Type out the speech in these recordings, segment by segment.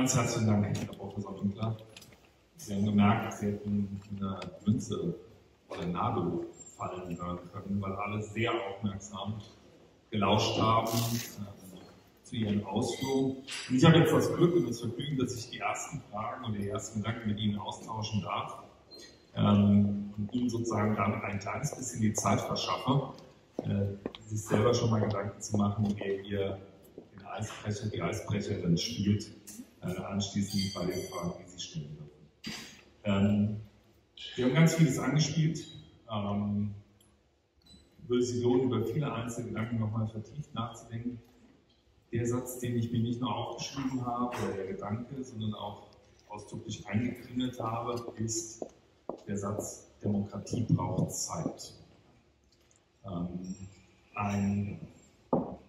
Ganz herzlichen Dank, Herr Professor Winkler. Sie haben gemerkt, Sie hätten eine Münze oder Nadel fallen hören können, weil alle sehr aufmerksam gelauscht haben äh, zu Ihren Ausführungen. Ich habe jetzt das Glück und das Vergnügen, dass ich die ersten Fragen und die ersten Gedanken mit Ihnen austauschen darf ähm, und Ihnen sozusagen damit ein kleines bisschen die Zeit verschaffe, äh, sich selber schon mal Gedanken zu machen, wie ihr den Eisbrecher, die Eisbrecherin spielt, anschließend bei den Fragen, die Sie stellen dürfen. Ähm, wir haben ganz vieles angespielt. Ähm, würde sich lohnen, über viele einzelne Gedanken nochmal vertieft nachzudenken. Der Satz, den ich mir nicht nur aufgeschrieben habe, oder der Gedanke, sondern auch ausdrücklich eingekringelt habe, ist der Satz, Demokratie braucht Zeit. Ähm, ein,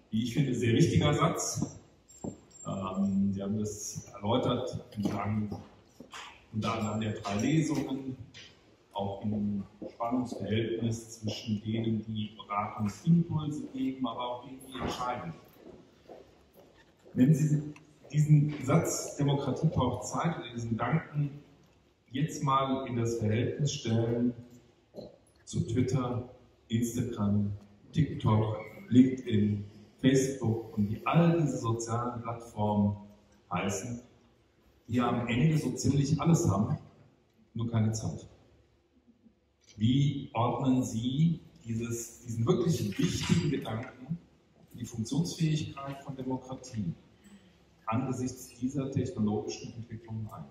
wie ich finde, sehr wichtiger Satz. Ähm, Sie haben das erläutert entlang unter anderem der drei Lesungen, auch im Spannungsverhältnis zwischen denen, die Beratungsimpulse geben, aber auch denen, die entscheiden. Wenn Sie diesen Satz Demokratie braucht Zeit oder diesen Gedanken jetzt mal in das Verhältnis stellen zu Twitter, Instagram, TikTok, LinkedIn, Facebook und wie all diese sozialen Plattformen heißen, die am Ende so ziemlich alles haben, nur keine Zeit. Wie ordnen Sie dieses, diesen wirklich wichtigen Gedanken, die Funktionsfähigkeit von Demokratie angesichts dieser technologischen Entwicklungen ein?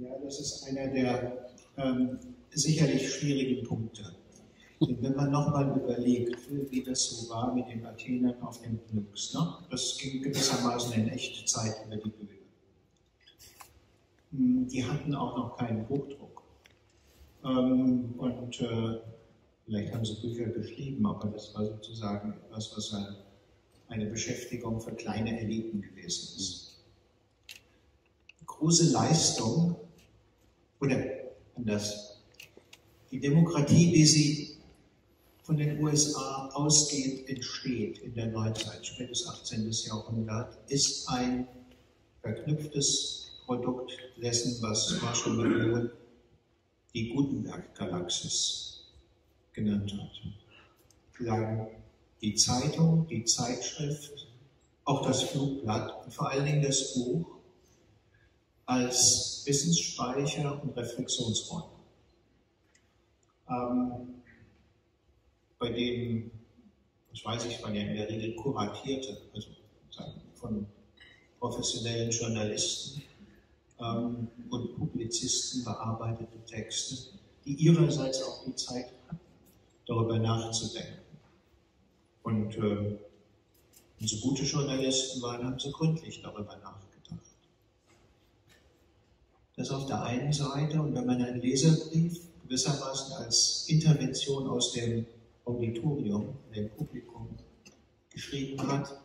Ja, das ist einer der ähm, sicherlich schwierigen Punkte. Und wenn man nochmal überlegt, wie das so war mit den Athenern auf dem Glücks, ne? das ging gewissermaßen in Echtzeit über die Bühne. Hm, die hatten auch noch keinen Hochdruck. Ähm, und äh, vielleicht haben sie Bücher geschrieben, aber das war sozusagen etwas, was eine Beschäftigung für kleine Eliten gewesen ist. Große Leistung oder anders. Die Demokratie, wie sie von den USA ausgeht, entsteht in der Neuzeit, spätes 18. Jahrhundert, ist ein verknüpftes Produkt dessen, was Marshall McLuhan die Gutenberg-Galaxis genannt hat. Die Zeitung, die Zeitschrift, auch das Flugblatt und vor allen Dingen das Buch als Wissensspeicher und Reflexionsräume, ähm, bei denen, das weiß ich, man ja in der Regel kuratierte, also von professionellen Journalisten ähm, und Publizisten bearbeitete Texte, die ihrerseits auch die Zeit hatten, darüber nachzudenken. Und äh, wenn sie gute Journalisten waren, haben sie gründlich darüber nachgedacht. Das auf der einen Seite und wenn man einen Leserbrief gewissermaßen als Intervention aus dem Auditorium, dem Publikum geschrieben hat,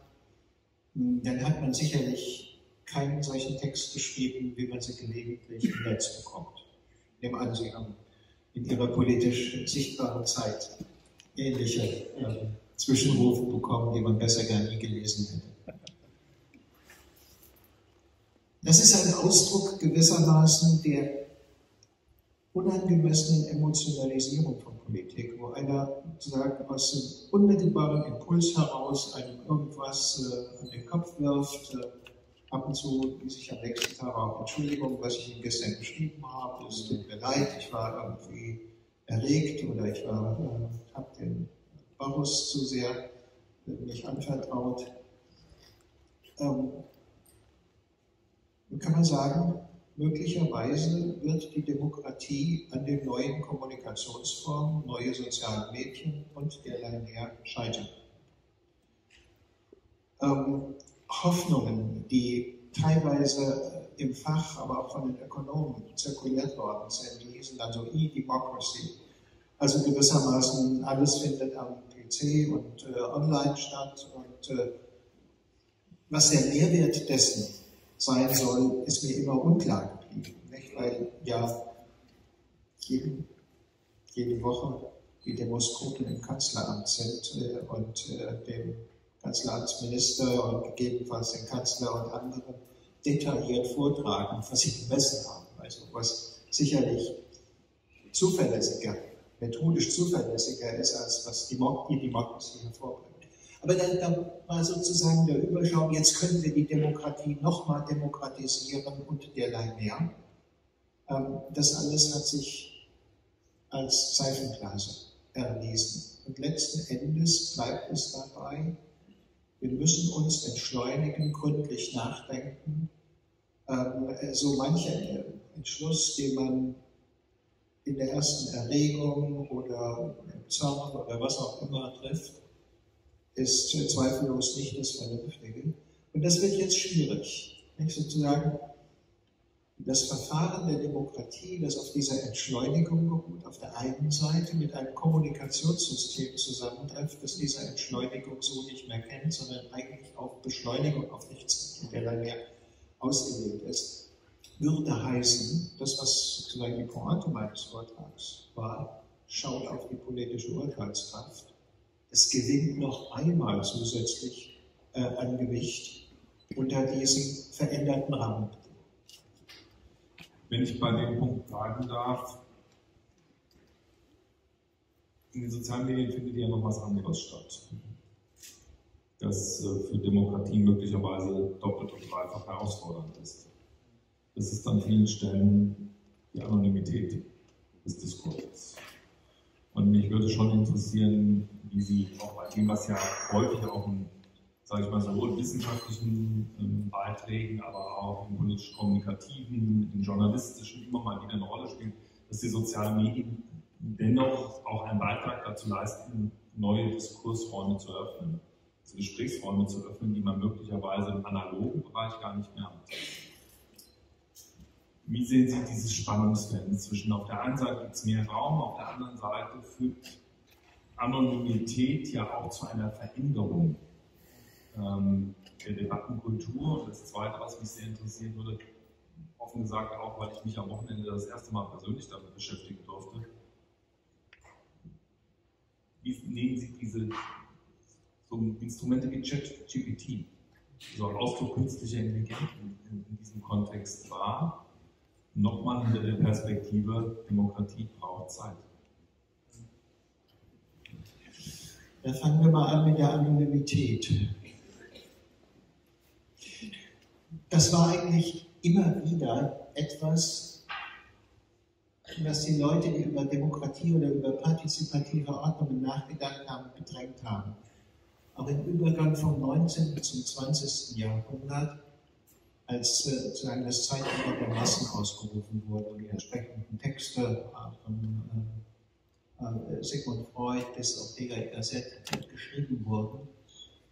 dann hat man sicherlich keinen solchen Text geschrieben, wie man sie gelegentlich im Netz bekommt. Ich nehme an, Sie haben in Ihrer politisch sichtbaren Zeit ähnliche äh, Zwischenrufe bekommen, die man besser gar nie gelesen hätte. Das ist ein Ausdruck gewissermaßen der unangemessenen Emotionalisierung von Politik, wo einer sagt, aus dem unmittelbaren Impuls heraus einem irgendwas äh, an den Kopf wirft, äh, ab und zu, sich am nächsten Tag auch Entschuldigung, was ich Ihnen gestern geschrieben habe, es tut mir leid, ich war irgendwie erregt oder ich äh, habe den Barus zu sehr äh, mich anvertraut. Ähm, kann man sagen, möglicherweise wird die Demokratie an den neuen Kommunikationsformen, neue sozialen Medien und derlei mehr scheitern. Ähm, Hoffnungen, die teilweise im Fach, aber auch von den Ökonomen zirkuliert worden sind, die hießen dann so E-Democracy. Also gewissermaßen alles findet am PC und äh, online statt und äh, was der Mehrwert dessen sein soll, ist mir immer unklar geblieben. Nicht? Weil ja jeden, jede Woche die Demoskopen im Kanzleramt sind äh, und äh, dem Kanzleramtsminister und gegebenenfalls den Kanzler und andere detailliert vortragen, was sie gemessen haben. Also was sicherlich zuverlässiger, methodisch zuverlässiger ist, als was die, die Demokratie hervorbringt. Aber da, da war sozusagen der Überschau, jetzt können wir die Demokratie nochmal demokratisieren und derlei mehr. Ähm, das alles hat sich als Seifenblase erwiesen. Und letzten Endes bleibt es dabei, wir müssen uns entschleunigen, gründlich nachdenken. Ähm, so mancher Entschluss, den man in der ersten Erregung oder im Zorn oder was auch immer trifft, ist zweifellos nicht das Vernünftige. Und das wird jetzt schwierig. Nicht? Sozusagen das Verfahren der Demokratie, das auf dieser Entschleunigung beruht, auf der einen Seite mit einem Kommunikationssystem zusammentrifft, das diese Entschleunigung so nicht mehr kennt, sondern eigentlich auf Beschleunigung, auf nichts, in der dann mehr ausgelegt ist, würde heißen, das, was sozusagen die Pointe meines Vortrags war, schaut auf die politische Urteilskraft. Es gewinnt noch einmal zusätzlich äh, an Gewicht unter diesen veränderten Rahmen. Wenn ich bei dem Punkt bleiben darf, in den sozialen Medien findet ja noch was anderes statt. Das äh, für Demokratie möglicherweise doppelt und dreifach herausfordernd ist. Das ist an vielen Stellen die Anonymität des Diskurses. Und mich würde schon interessieren, wie Sie auch bei dem, was ja häufig auch ein sage ich mal, sowohl in wissenschaftlichen ähm, Beiträgen, aber auch in politisch-kommunikativen, in journalistischen immer mal wieder eine Rolle spielt, dass die sozialen Medien dennoch auch einen Beitrag dazu leisten, neue Diskursräume zu öffnen, also Gesprächsräume zu öffnen, die man möglicherweise im analogen Bereich gar nicht mehr hat. Wie sehen Sie dieses Spannungsfeld zwischen auf der einen Seite gibt es mehr Raum, auf der anderen Seite führt Anonymität ja auch zu einer Veränderung ähm, der Debattenkultur. Und das Zweite, was mich sehr interessieren würde, offen gesagt auch, weil ich mich am Wochenende das erste Mal persönlich damit beschäftigen durfte. Wie nehmen Sie diese so Instrumente wie ChatGPT, so Ausdruck künstlicher Intelligenz in, in, diesem Kontext wahr? Nochmal hinter der Perspektive, Demokratie braucht Zeit. Da fangen wir mal an mit der Anonymität das war eigentlich immer wieder etwas, was die Leute, die über Demokratie oder über partizipative Ordnungen nachgedacht haben, bedrängt haben. Auch im Übergang vom 19. zum 20. Jahrhundert, als äh, sozusagen das Zeitalter der Massen ausgerufen wurde und die entsprechenden Texte von äh, äh, Sigmund Freud bis auf y Gasset geschrieben wurden,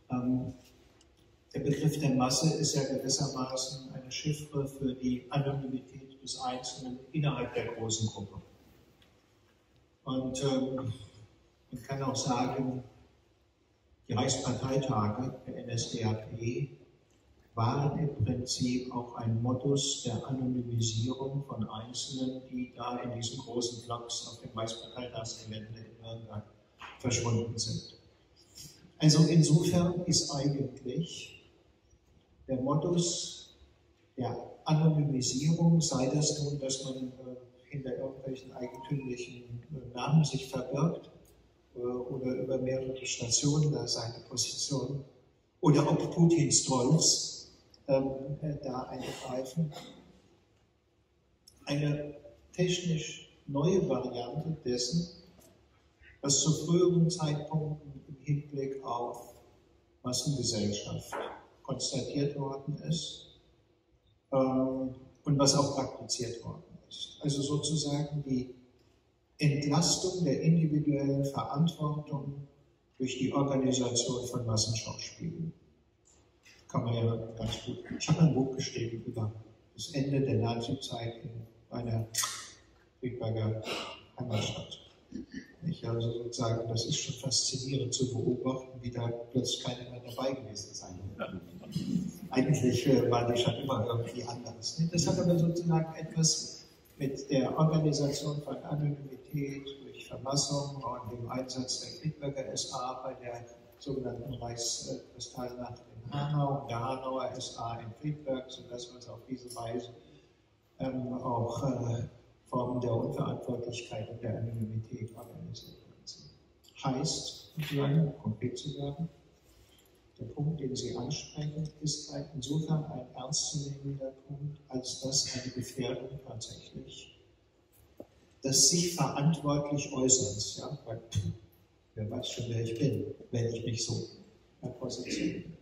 ähm, der Begriff der Masse ist ja gewissermaßen eine Chiffre für die Anonymität des Einzelnen innerhalb der großen Gruppe. Und ähm, man kann auch sagen, die Reichsparteitage der NSDAP waren im Prinzip auch ein Modus der Anonymisierung von Einzelnen, die da in diesen großen Blocks auf dem Reichsparteitagsgelände in verschwunden sind. Also insofern ist eigentlich der Modus der Anonymisierung, sei das nun, dass man äh, hinter irgendwelchen eigentümlichen äh, Namen sich verbirgt äh, oder über mehrere Stationen da seine Position oder ob Putins Trolls da eingreifen. Eine technisch neue Variante dessen, was zu früheren Zeitpunkten im Hinblick auf Massengesellschaft konstatiert worden ist ähm, und was auch praktiziert worden ist. Also sozusagen die Entlastung der individuellen Verantwortung durch die Organisation von Massenschauspielen. Kann man ja ganz gut. Ich habe ein Buch geschrieben über das Ende der Nazizeit in meiner Friedberger Heimatstadt. Ich also sozusagen, das ist schon faszinierend zu beobachten, wie da plötzlich keiner mehr dabei gewesen sein wird. Eigentlich äh, war die Stadt immer irgendwie anders. Das hat aber sozusagen etwas mit der Organisation von Anonymität durch Vermassung und dem Einsatz der Friedberger SA bei der sogenannten Reichskristallnacht Hanau, der Hanauer SA in Friedberg, sodass man es auf diese Weise ähm, auch äh, Formen der Unverantwortlichkeit und der Anonymität organisiert werden. Heißt, sozusagen, konkret zu werden, der Punkt, den Sie ansprechen, ist insofern ein ernstzunehmender Punkt, als dass eine Gefährdung tatsächlich des sich verantwortlich Äußerns, ja, weil wer weiß schon, wer ich bin, wenn ich mich so positioniere.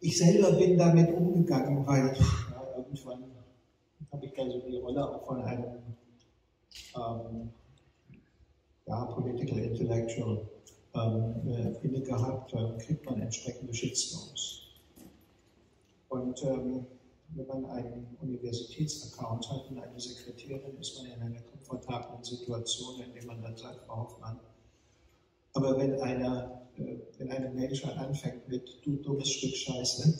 Ich selber bin damit umgegangen, weil ja, irgendwann habe ich also die Rolle auch von einem ähm, ja, Political Intellectual ähm, äh, inne gehabt, äh, kriegt man entsprechende Shitstorms. Und ähm, wenn man einen Universitätsaccount hat und eine Sekretärin, ist man in einer komfortablen Situation, in der man dann sagt, Frau Hoffmann. Aber wenn einer, äh, wenn eine Mail schon anfängt mit du dummes Stück Scheiße,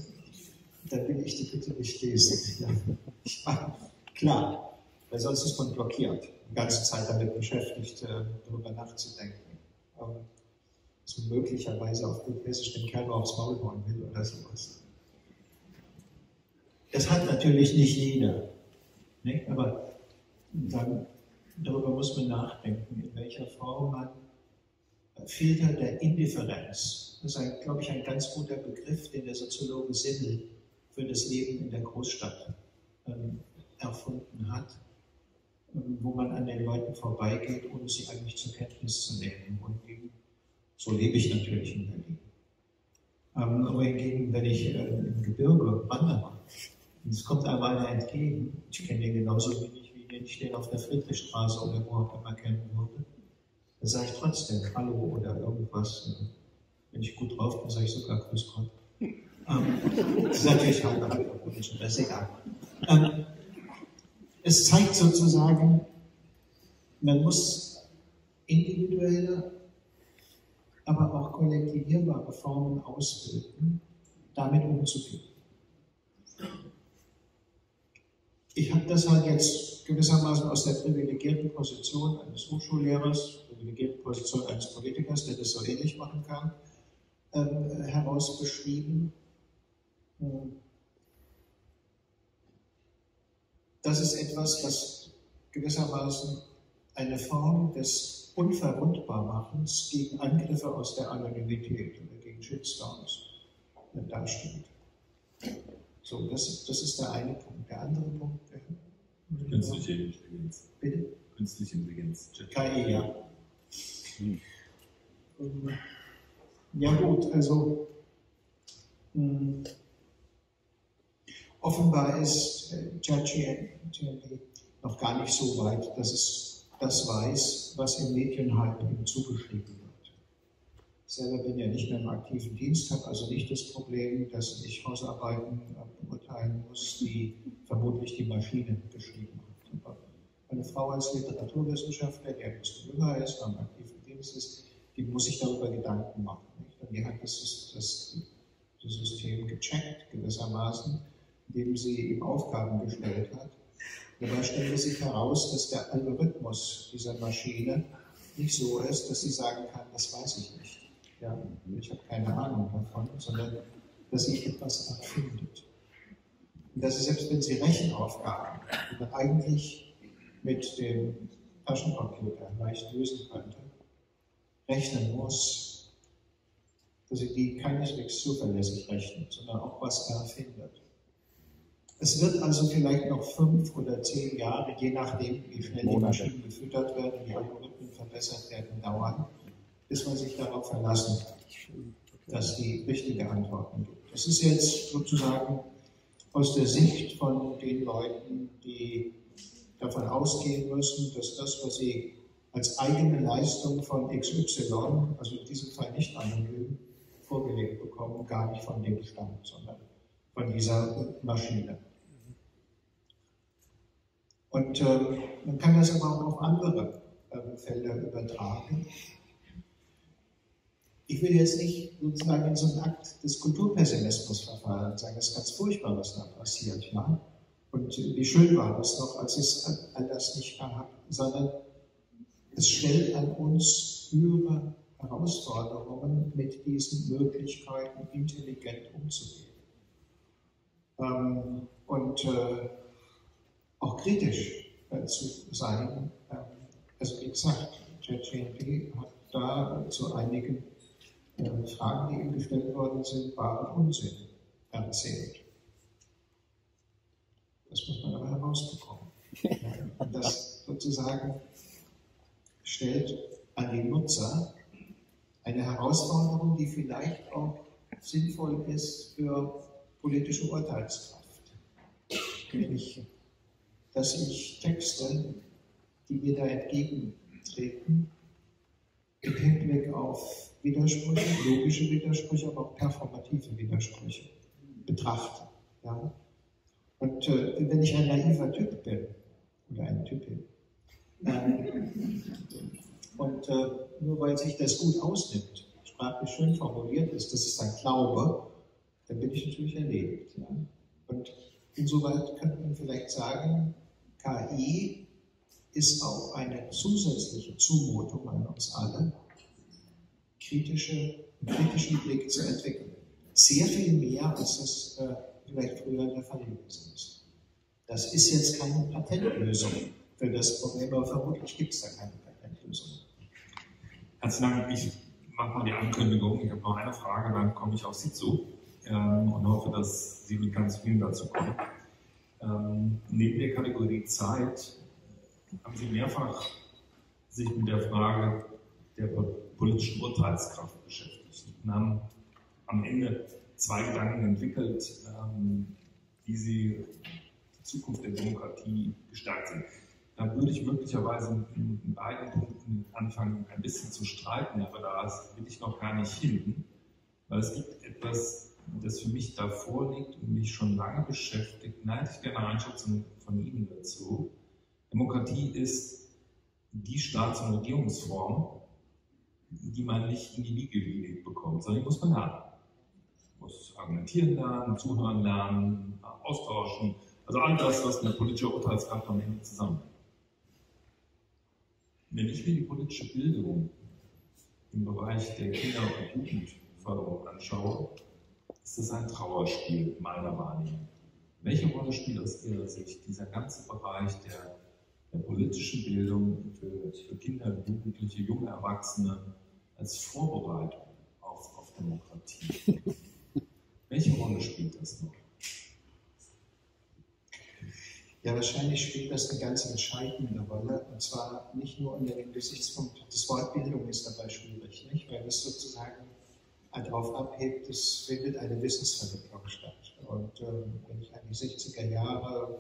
dann will ich die bitte nicht lesen. Ja. Klar, weil sonst ist man blockiert, die ganze Zeit damit beschäftigt, äh, darüber nachzudenken. Ähm, so möglicherweise auf gut Hessisch den Kerl aufs Maul hauen will oder sowas. Das hat natürlich nicht jeder. Ne? Aber dann, darüber muss man nachdenken, in welcher Form man Filter der Indifferenz, das ist, glaube ich, ein ganz guter Begriff, den der Soziologe Simmel für das Leben in der Großstadt ähm, erfunden hat, ähm, wo man an den Leuten vorbeigeht, ohne sie eigentlich zur Kenntnis zu nehmen. Und so lebe ich natürlich in Berlin. Ähm, aber hingegen, wenn ich äh, im Gebirge wandere, es kommt einem einer entgegen, ich kenne den genauso wenig, wie wenn ich den auf der Friedrichstraße oder wo auch immer kennen würde, dann sage ich trotzdem Hallo oder irgendwas. Wenn ich gut drauf bin, sage ich sogar Grüß Gott. Ähm, das ist natürlich halt das ist egal. Ähm, es zeigt sozusagen, man muss individuelle, aber auch kollektivierbare Formen ausbilden, damit umzugehen. Ich habe das halt jetzt gewissermaßen aus der privilegierten Position eines Hochschullehrers, privilegierten Position eines Politikers, der das so ähnlich machen kann, ähm, heraus beschrieben. Das ist etwas, was gewissermaßen eine Form des Unverwundbarmachens gegen Angriffe aus der Anonymität oder gegen Shitstorms darstellt. So, das, das ist der eine Punkt. Der andere Punkt. Der Künstliche Intelligenz. Bitte? Künstliche Intelligenz. KI, ja. Hm. Ja gut, also mh, hm, offenbar ist äh, ChatGPT noch gar nicht so weit, dass es das weiß, was im Medienhype ihm zugeschrieben wird. Ich selber bin ja nicht mehr im aktiven Dienst, habe also nicht das Problem, dass ich Hausarbeiten beurteilen muss, die vermutlich die Maschine geschrieben hat. Eine Frau als Literaturwissenschaftler, die bisschen jünger ist, am aktiven Dienst ist, die muss sich darüber Gedanken machen. Nicht? Und die hat das, das, das System gecheckt gewissermaßen, indem sie ihm Aufgaben gestellt hat. Dabei stellte sich heraus, dass der Algorithmus dieser Maschine nicht so ist, dass sie sagen kann, das weiß ich nicht. Ja, ich habe keine Ahnung davon, sondern dass sie etwas erfindet. Und dass sie selbst wenn sie Rechenaufgaben, eigentlich mit dem Taschencomputer leicht lösen könnte, rechnen muss, dass sie die keineswegs zuverlässig rechnet, sondern auch was erfindet. Es wird also vielleicht noch fünf oder zehn Jahre, je nachdem, wie schnell die Maschinen gefüttert werden, die Algorithmen verbessert werden, dauern, bis man sich darauf verlassen kann, dass die richtige Antworten gibt. Das ist jetzt sozusagen aus der Sicht von den Leuten, die davon ausgehen müssen, dass das, was sie als eigene Leistung von XY, also in diesem Fall nicht anonym, vorgelegt bekommen, gar nicht von dem stammt, sondern von dieser Maschine. Und äh, man kann das aber auch auf andere äh, Felder übertragen. Ich will jetzt nicht sozusagen in so einen Akt des Kulturpessimismus verfallen und sagen, es ist ganz furchtbar, was da passiert. Ja? Und wie schön war das noch, als es all das nicht gab, sondern es stellt an uns höhere Herausforderungen, mit diesen Möglichkeiten intelligent umzugehen. Ähm, und äh, auch kritisch äh, zu sein. Ähm, also wie gesagt, ChatGPT hat da zu einigen äh, Fragen, die ihm gestellt worden sind, wahren Unsinn erzählt. Das muss man aber herausbekommen. Und das sozusagen stellt an die Nutzer eine Herausforderung, die vielleicht auch sinnvoll ist für politische Urteilskraft. Nämlich, dass ich Texte, die mir da entgegentreten, im Hinblick auf Widersprüche, logische Widersprüche, aber auch performative Widersprüche betrachte. Ja? Und äh, wenn ich ein naiver Typ bin, oder eine Typin, ähm, und äh, nur weil sich das gut ausnimmt, sprachlich schön formuliert ist, das ist ein Glaube, dann bin ich natürlich erledigt. Ja? Und insoweit könnte man vielleicht sagen, KI ist auch eine zusätzliche Zumutung an uns alle, kritische, einen kritischen Blick zu entwickeln. Sehr viel mehr, als das äh, vielleicht früher der Fall gewesen ist. Das ist jetzt keine Patentlösung für das Problem, aber vermutlich gibt es da keine Patentlösung. Herzlichen Dank. Ich mache mal die Ankündigung. Ich habe noch eine Frage, dann komme ich auf Sie zu ähm, und hoffe, dass Sie mit ganz vielen dazu kommen. Ähm, neben der Kategorie Zeit haben Sie mehrfach sich mit der Frage der politischen Urteilskraft beschäftigt und haben am Ende zwei Gedanken entwickelt, ähm, wie sie die Zukunft der Demokratie gestaltet sind. Da würde ich möglicherweise in, in beiden Punkten anfangen, ein bisschen zu streiten, aber da will ich noch gar nicht hin, weil es gibt etwas, das für mich davor liegt und mich schon lange beschäftigt. Nein, ich gerne Einschätzung von Ihnen dazu. Demokratie ist die Staats- und Regierungsform, die man nicht in die Wiege gelegt bekommt, sondern die muss man lernen muss argumentieren lernen, zuhören lernen, austauschen. Also all das, was eine politische Urteilskraft am Ende zusammenhängt. Wenn ich mir die politische Bildung im Bereich der Kinder- und Jugendförderung anschaue, ist es ein Trauerspiel meiner Wahrnehmung. Welche Rolle spielt aus Ihrer Sicht dieser ganze Bereich der, der politischen Bildung für, für, Kinder, Jugendliche, junge Erwachsene als Vorbereitung auf, auf Demokratie? Welche Rolle spielt das noch? Ja, wahrscheinlich spielt das eine ganz entscheidende Rolle. Und zwar nicht nur unter dem Gesichtspunkt, das Wort Bildung ist dabei schwierig, nicht? weil es sozusagen darauf abhebt, es findet eine Wissensvermittlung statt. Und ähm, wenn ich an die 60er Jahre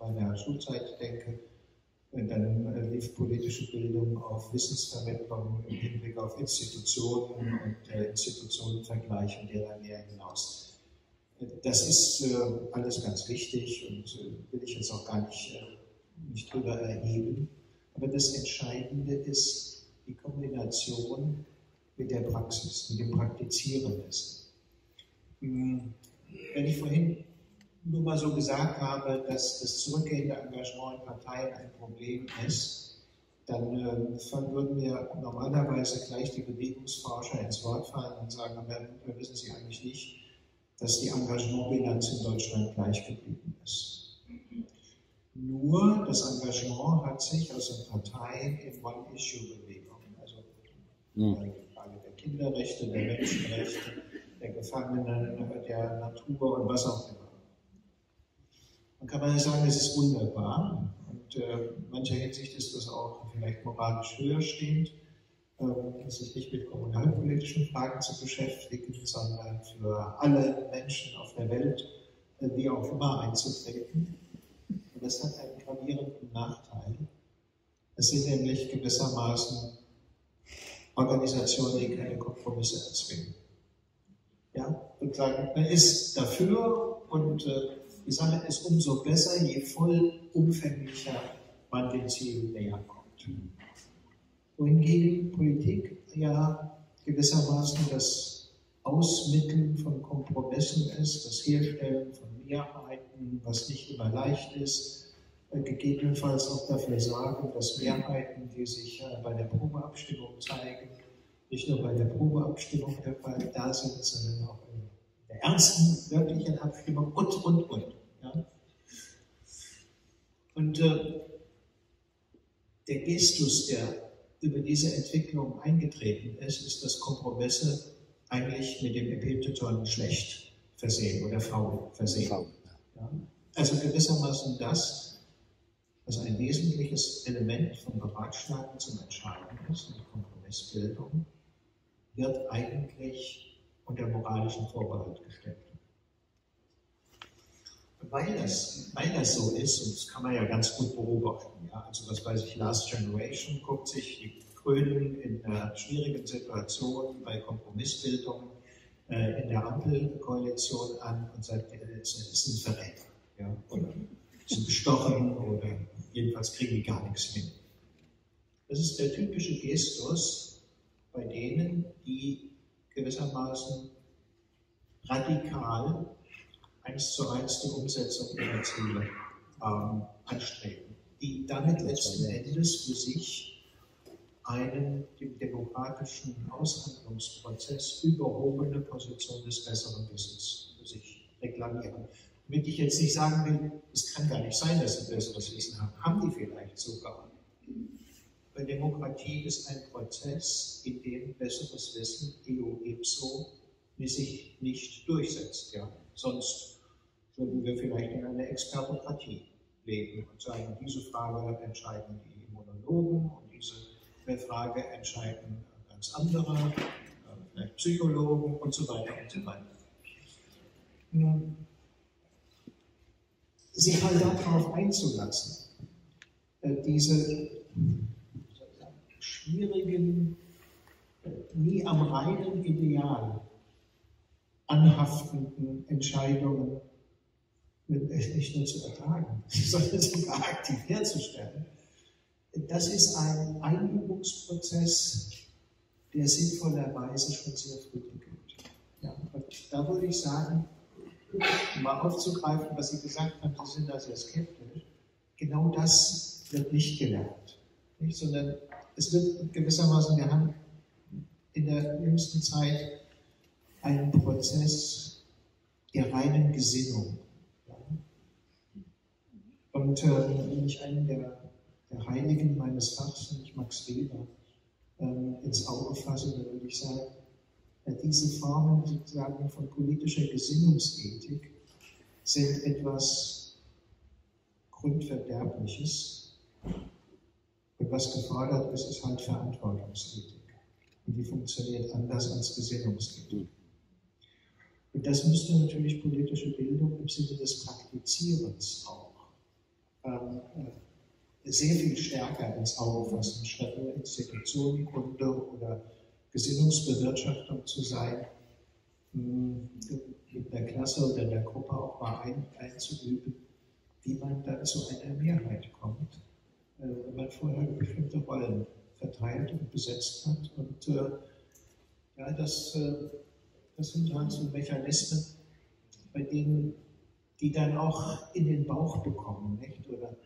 meiner Schulzeit denke, dann lief politische Bildung auf Wissensvermittlung im Hinblick auf Institutionen und äh, Institutionenvergleich und deren mehr hinaus. Das ist äh, alles ganz wichtig und äh, will ich jetzt auch gar nicht, äh, nicht drüber erheben. Aber das Entscheidende ist die Kombination mit der Praxis, mit dem Praktizieren dessen. Hm, wenn ich vorhin nur mal so gesagt habe, dass das zurückgehende Engagement in Parteien ein Problem ist, dann äh, würden wir normalerweise gleich die Bewegungsforscher ins Wort fallen und sagen, aber wissen Sie eigentlich nicht, dass die Engagementbilanz in Deutschland gleich geblieben ist. Nur das Engagement hat sich aus den Parteien in One-Issue-Bewegungen, also mhm. die Frage der Kinderrechte, der Menschenrechte, der Gefangenen, der Natur und was auch immer man kann man sagen, es ist wunderbar. Und äh, in mancher Hinsicht ist das auch vielleicht moralisch höher stehend, äh, sich nicht mit kommunalpolitischen Fragen zu beschäftigen, sondern für alle Menschen auf der Welt, äh, wie auch immer, einzutreten. Und das hat einen gravierenden Nachteil. Es sind nämlich gewissermaßen Organisationen, die keine Kompromisse erzwingen. Ja, und sagen, man ist dafür und äh, die Sache ist umso besser, je vollumfänglicher man dem Ziel näher kommt. Wohingegen Politik ja gewissermaßen das Ausmitteln von Kompromissen ist, das Herstellen von Mehrheiten, was nicht immer leicht ist, äh, gegebenenfalls auch dafür sorgen, dass Mehrheiten, die sich äh, bei der Probeabstimmung zeigen, nicht nur bei der Probeabstimmung der Fall da sind, sondern auch in der ernsten, wirklichen Abstimmung und, und, und. Ja? Und äh, der Gestus, der über diese Entwicklung eingetreten ist, ist, dass Kompromisse eigentlich mit dem Epitheton schlecht versehen oder faul versehen. Faul, ja. Also gewissermaßen das, was ein wesentliches Element vom Beratschlagen zum Entscheiden ist, die Kompromissbildung, wird eigentlich unter moralischen Vorbehalt gestellt. Weil das, weil das so ist, und das kann man ja ganz gut beobachten, ja, also was weiß ich, Last Generation guckt sich die Grünen in einer schwierigen Situation bei Kompromissbildung äh, in der Ampelkoalition an und sagt, es sind Verräter. Ja, oder sind bestochen oder jedenfalls kriegen die gar nichts hin. Das ist der typische Gestus bei denen, die gewissermaßen radikal eins zu eins die Umsetzung ihrer Ziele ähm, anstreben, die damit letzten Endes für sich einen dem demokratischen Aushandlungsprozess überhobene Position des besseren Wissens für sich reklamieren. Damit ich jetzt nicht sagen will, es kann gar nicht sein, dass sie besseres Wissen haben, haben die vielleicht sogar. Bei Demokratie ist ein Prozess, in dem besseres Wissen eo ipso sich nicht durchsetzt. Ja? Sonst würden wir vielleicht in einer Expertokratie leben und sagen, diese Frage entscheiden die Immunologen und diese Frage entscheiden ganz andere, äh, vielleicht Psychologen und so weiter und so weiter. Sich halt darauf einzulassen, äh, diese schwierigen, äh, nie am reinen Ideal anhaftenden Entscheidungen nicht nur zu ertragen, sondern sogar aktiv herzustellen, das ist ein Einübungsprozess, der sinnvollerweise schon sehr früh beginnt. Ja, da würde ich sagen, um mal aufzugreifen, was Sie gesagt haben, Sie sind da sehr skeptisch, genau das wird nicht gelernt, nicht? sondern es wird gewissermaßen, wir haben in der jüngsten Zeit einen Prozess der reinen Gesinnung. Und wenn ich einen der der Heiligen meines Fachs, nämlich Max Weber, ähm, ins Auge fasse, dann würde ich sagen, diese Formen sozusagen von politischer Gesinnungsethik sind etwas Grundverderbliches. Und was gefordert ist, ist halt Verantwortungsethik. Und die funktioniert anders als Gesinnungsethik. Und das müsste natürlich politische Bildung im Sinne des Praktizierens auch sehr viel stärker ins Auge fassen, statt nur Institutionenkunde oder Gesinnungsbewirtschaftung zu sein, hm, mit der Klasse oder der Gruppe auch mal ein, einzuüben, wie man dann zu einer Mehrheit kommt, äh, wenn man vorher bestimmte Rollen verteilt und besetzt hat. Und äh, ja, das, äh, das sind halt so Mechanismen, bei denen die dann auch in den Bauch bekommen, nicht? Oder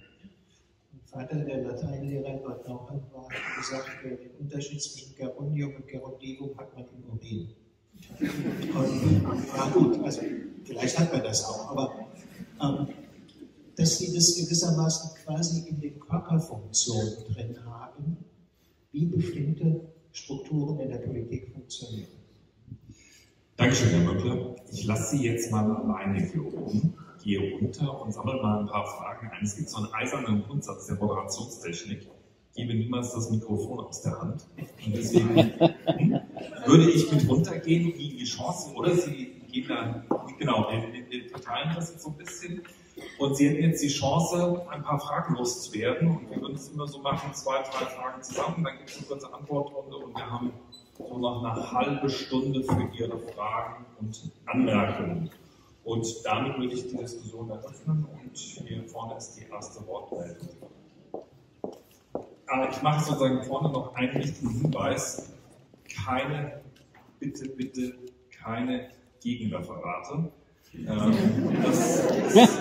Vater der Lateinlehrer Bad Nauheim war, hat gesagt, den Unterschied zwischen Gerundium und Gerundium hat man im Urin. Und, ja gut, also vielleicht hat man das auch, aber ähm, dass sie das gewissermaßen quasi in den Körperfunktionen drin haben, wie bestimmte Strukturen in der Politik funktionieren. Dankeschön, Herr Möckler. Ich lasse Sie jetzt mal alleine hier oben gehe runter und sammle mal ein paar Fragen ein. Es gibt so einen eisernen Grundsatz der Moderationstechnik. Gebe niemals das Mikrofon aus der Hand. Und deswegen würde ich mit runtergehen, wie die Chancen, oder Sie gehen dann, genau, wir, wir verteilen das jetzt so ein bisschen. Und Sie hätten jetzt die Chance, ein paar Fragen loszuwerden. Und wir würden es immer so machen, zwei, drei Fragen zusammen, dann gibt es eine kurze Antwortrunde und wir haben so noch eine halbe Stunde für Ihre Fragen und Anmerkungen. Und damit würde ich die Diskussion eröffnen und hier vorne ist die erste Wortmeldung. Ah, ich mache sozusagen vorne noch einen wichtigen Hinweis. Keine, bitte, bitte, keine Gegenreferate. Ähm, das ist,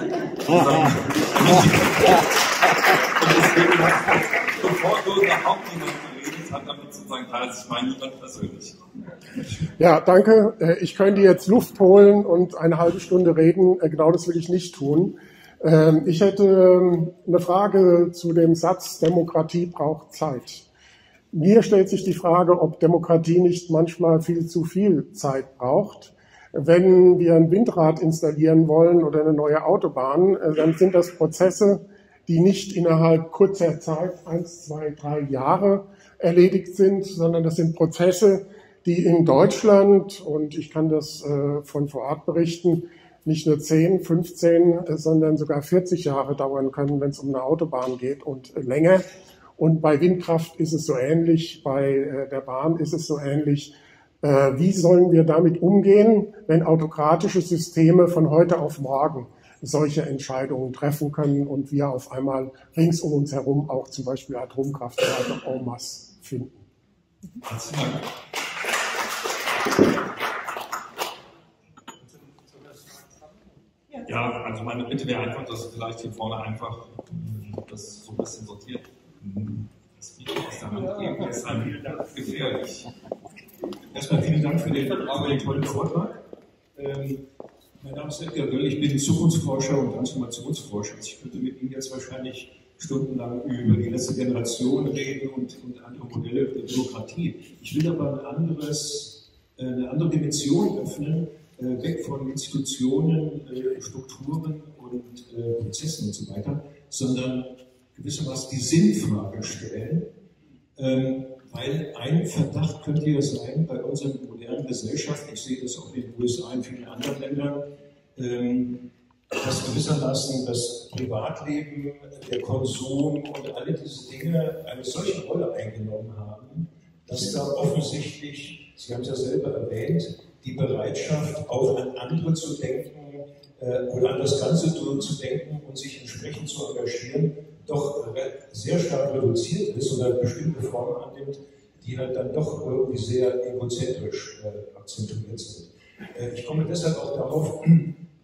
bevor du überhaupt niemand geredet hat, damit sozusagen ist, ich meine niemand persönlich. Ja, danke. Äh, ich könnte jetzt Luft holen und eine halbe Stunde reden. Äh, genau das will ich nicht tun. Ähm, ich hätte ähm, eine Frage zu dem Satz, Demokratie braucht Zeit. Mir stellt sich die Frage, ob Demokratie nicht manchmal viel zu viel Zeit braucht. Wenn wir ein Windrad installieren wollen oder eine neue Autobahn, äh, dann sind das Prozesse, die nicht innerhalb kurzer Zeit, eins, zwei, drei Jahre erledigt sind, sondern das sind Prozesse, die in Deutschland, und ich kann das äh, von vor Ort berichten, nicht nur 10, 15, äh, sondern sogar 40 Jahre dauern können, wenn es um eine Autobahn geht und länger. Und bei Windkraft ist es so ähnlich, bei äh, der Bahn ist es so ähnlich. Äh, wie sollen wir damit umgehen, wenn autokratische Systeme von heute auf morgen solche Entscheidungen treffen können und wir auf einmal rings um uns herum auch zum Beispiel Atomkraftwerke en masse finden? Herzlichen Dank. Ja, also meine Bitte wäre einfach, dass vielleicht hier vorne einfach das so ein bisschen sortiert das Video aus der Hand geben, halt gefährlich. Erstmal vielen Dank für den, den tollen Vortrag. Ähm, mein Name ist Edgar Göll, ich bin Zukunftsforscher und Transformationsforscher. Ich könnte mit Ihnen jetzt wahrscheinlich stundenlang über die letzte Generation reden und, und andere Modelle der Demokratie. Ich will aber ein anderes, äh, eine andere Dimension öffnen, äh, weg von Institutionen, äh, Strukturen und Prozessen und so weiter, sondern gewissermaßen die Sinnfrage stellen, ähm, weil ein Verdacht könnte ja sein bei unseren modernen Gesellschaften, ich sehe das auch in den USA und vielen anderen Ländern, dass gewissermaßen das Privatleben, der Konsum und alle diese Dinge eine solche Rolle eingenommen haben, dass da offensichtlich, Sie haben es ja selber erwähnt, die Bereitschaft, auch an andere zu denken äh, oder an das Ganze zu denken und sich entsprechend zu engagieren, doch sehr stark reduziert ist oder bestimmte Formen annimmt, die halt dann doch irgendwie sehr egozentrisch äh, akzentuiert sind. Äh, ich komme deshalb auch darauf,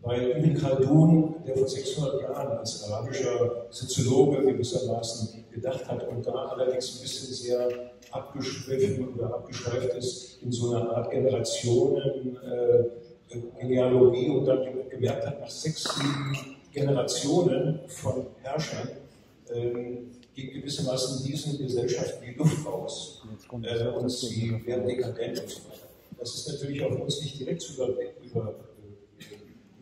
weil Ibn Khaldun, der vor 600 Jahren als arabischer Soziologe gewissermaßen gedacht hat und da allerdings ein bisschen sehr abgeschwiffen oder abgeschweift ist in so einer Art Generationen, äh, Genealogie und dann gemerkt hat, nach sechs, sieben Generationen von Herrschern ähm, geht gewissermaßen diesen Gesellschaften die Luft raus äh, und sie werden dekadent und so weiter. Das ist natürlich auf uns nicht direkt zu über, über,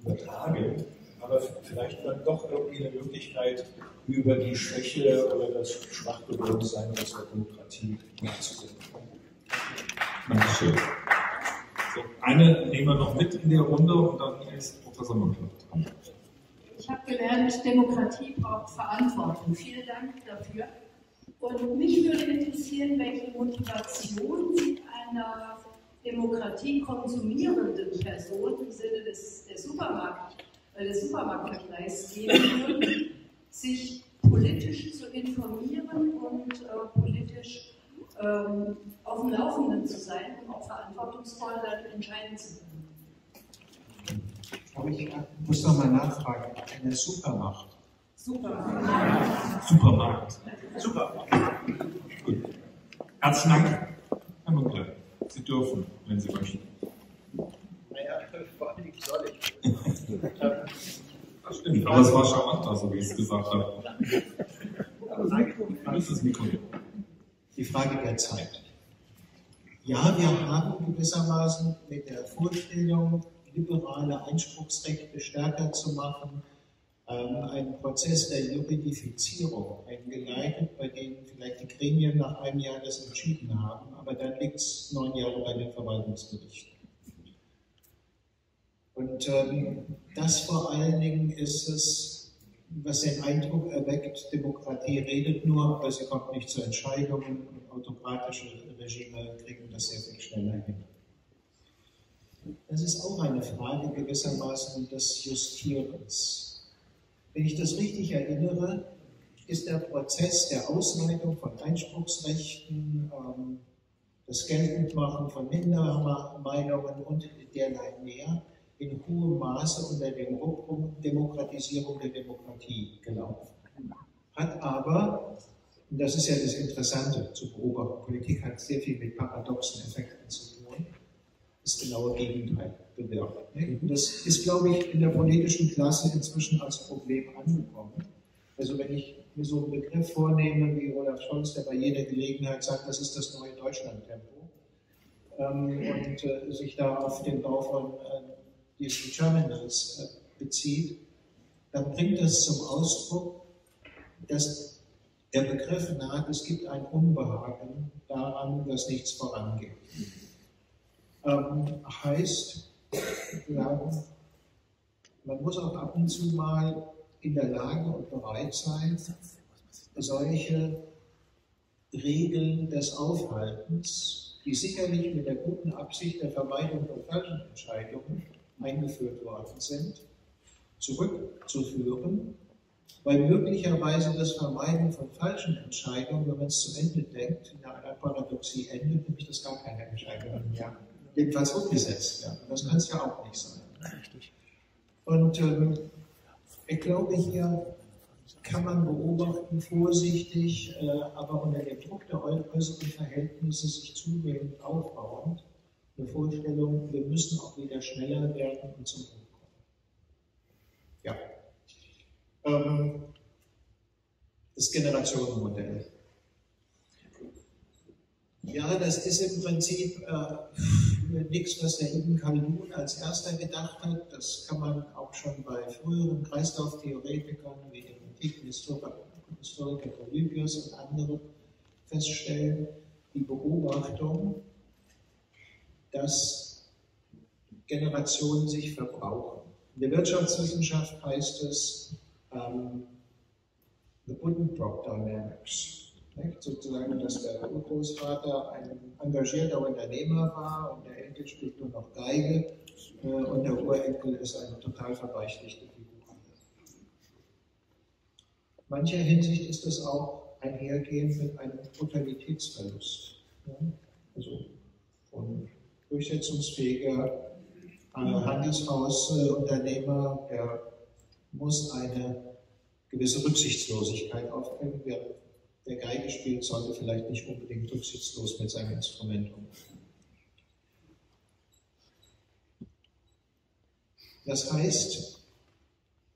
übertragen, aber vielleicht dann doch irgendwie eine Möglichkeit, über die Schwäche oder das Schwachbewusstsein unserer Demokratie nachzudenken. Dankeschön. So, eine nehmen wir noch mit in der Runde und dann ist Professor Möckler dran. Ich habe gelernt, Demokratie braucht Verantwortung. Vielen Dank dafür. Und mich würde interessieren, welche Motivation Sie einer Demokratie konsumierenden Person im Sinne des, der Supermarkt, äh, des Supermarktvergleichs geben würden, sich politisch zu informieren und äh, politisch ähm, auf dem Laufenden zu sein und auch verantwortungsvoll dann entscheiden zu können. Aber ich muss noch mal nachfragen. Eine Supermacht. Supermarkt. Supermarkt. Supermarkt. Gut. Herzlichen Dank, Herr Munkler. Sie dürfen, wenn Sie möchten. Naja, vor allem soll ich. Das stimmt, aber es war charmanter, so wie ich es gesagt habe. Das ist Mikro. Die Frage der Zeit. Ja, wir haben gewissermaßen mit der Vorstellung liberale Einspruchsrechte stärker zu machen, einen Prozess der Juridifizierung eingeleitet, bei dem vielleicht die Gremien nach einem Jahr das entschieden haben, aber dann liegt es neun Jahre bei den Verwaltungsgerichten. Und ähm, das vor allen Dingen ist es, was den Eindruck erweckt, Demokratie redet nur, aber sie kommt nicht zu Entscheidungen und autokratische Regime kriegen das sehr viel schneller hin. Das ist auch eine Frage gewissermaßen des Justierens. Wenn ich das richtig erinnere, ist der Prozess der Ausleitung von Einspruchsrechten, ähm, das Geltendmachen von Mindermeinungen und derlei mehr in hohem Maße unter dem Druck Demokratisierung der Demokratie gelaufen. Hat aber Und das ist ja das Interessante zu beobachten. Politik hat sehr viel mit paradoxen Effekten zu tun. Das genaue Gegenteil bewirkt. Ne? Das ist, glaube ich, in der politischen Klasse inzwischen als Problem angekommen. Also wenn ich mir so einen Begriff vornehme wie Olaf Scholz, der bei jeder Gelegenheit sagt, das ist das neue Deutschland-Tempo ähm, und äh, sich da auf den Bau von äh, diesen Terminals äh, bezieht, dann bringt das zum Ausdruck, dass der Begriff naht, es gibt ein Unbehagen daran, dass nichts vorangeht. Ähm, heißt, ja, man muss auch ab und zu mal in der Lage und bereit sein, solche Regeln des Aufhaltens, die sicherlich mit der guten Absicht der Vermeidung von falschen Entscheidungen eingeführt worden sind, zurückzuführen, weil möglicherweise das Vermeiden von falschen Entscheidungen, wenn man es zu Ende denkt, in einer Paradoxie endet, nämlich dass gar keine Entscheidungen mehr jedenfalls umgesetzt werden. Das kann es ja auch nicht sein. Und ähm, ich glaube, hier kann man beobachten, vorsichtig, äh, aber unter dem Druck der äußeren Verhältnisse sich zunehmend aufbauend, eine Vorstellung, wir müssen auch wieder schneller werden und zum Punkt kommen. Ja. Ähm, das Generationenmodell. Ja, das ist im Prinzip äh, nichts, was der Ibn Khaldun als erster gedacht hat. Das kann man auch schon bei früheren Kreislauftheoretikern wie dem antiken Historiker, Historiker Polybius und anderen feststellen. Die Beobachtung, dass Generationen sich verbrauchen. In der Wirtschaftswissenschaft heißt es ähm, The Buddenbrock Dynamics. Nicht? Sozusagen, dass der Urgroßvater ein engagierter Unternehmer war und der Enkel spielt nur noch Geige äh, und der Urenkel ist eine total verweichlichte Figur. Mancher Hinsicht ist das auch einhergehend mit einem Totalitätsverlust. Ja? Also von durchsetzungsfähiger äh, Handelshausunternehmer, der muss eine gewisse Rücksichtslosigkeit aufbringen, während der Geige spielt, sollte vielleicht nicht unbedingt rücksichtslos mit seinem Instrument umgehen. Das heißt,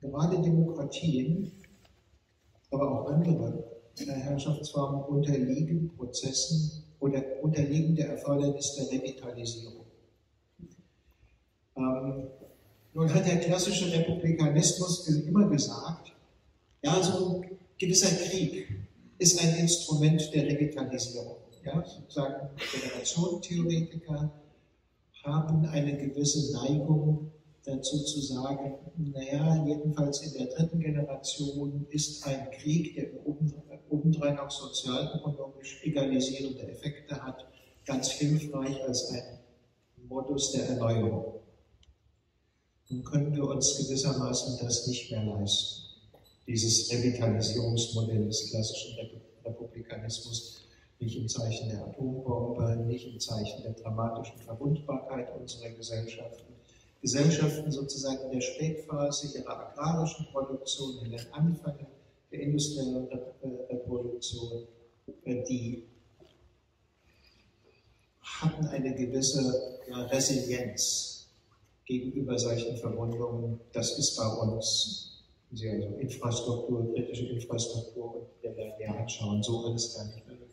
gerade Demokratien, aber auch andere Herrschaftsformen unterliegen Prozessen oder unterliegen der Erfordernis der Revitalisierung. Ähm, nun hat der klassische Republikanismus immer gesagt, ja, so ein gewisser Krieg, ist ein Instrument der Revitalisierung. Ja, sozusagen Generationentheoretiker haben eine gewisse Neigung dazu zu sagen, naja, jedenfalls in der dritten Generation ist ein Krieg, der obendrein auch sozialökonomisch egalisierende Effekte hat, ganz hilfreich als ein Modus der Erneuerung. Nun können wir uns gewissermaßen das nicht mehr leisten dieses Revitalisierungsmodell des klassischen Republikanismus nicht im Zeichen der Atombombe, nicht im Zeichen der dramatischen Verwundbarkeit unserer Gesellschaften. Gesellschaften sozusagen in der Spätphase ihrer agrarischen Produktion, in den Anfängen der industriellen Reproduktion, äh, die hatten eine gewisse Resilienz gegenüber solchen Verwundungen. Das ist bei uns Sie also Infrastruktur, kritische Infrastruktur und der Verkehr anschauen, so alles gar nicht möglich.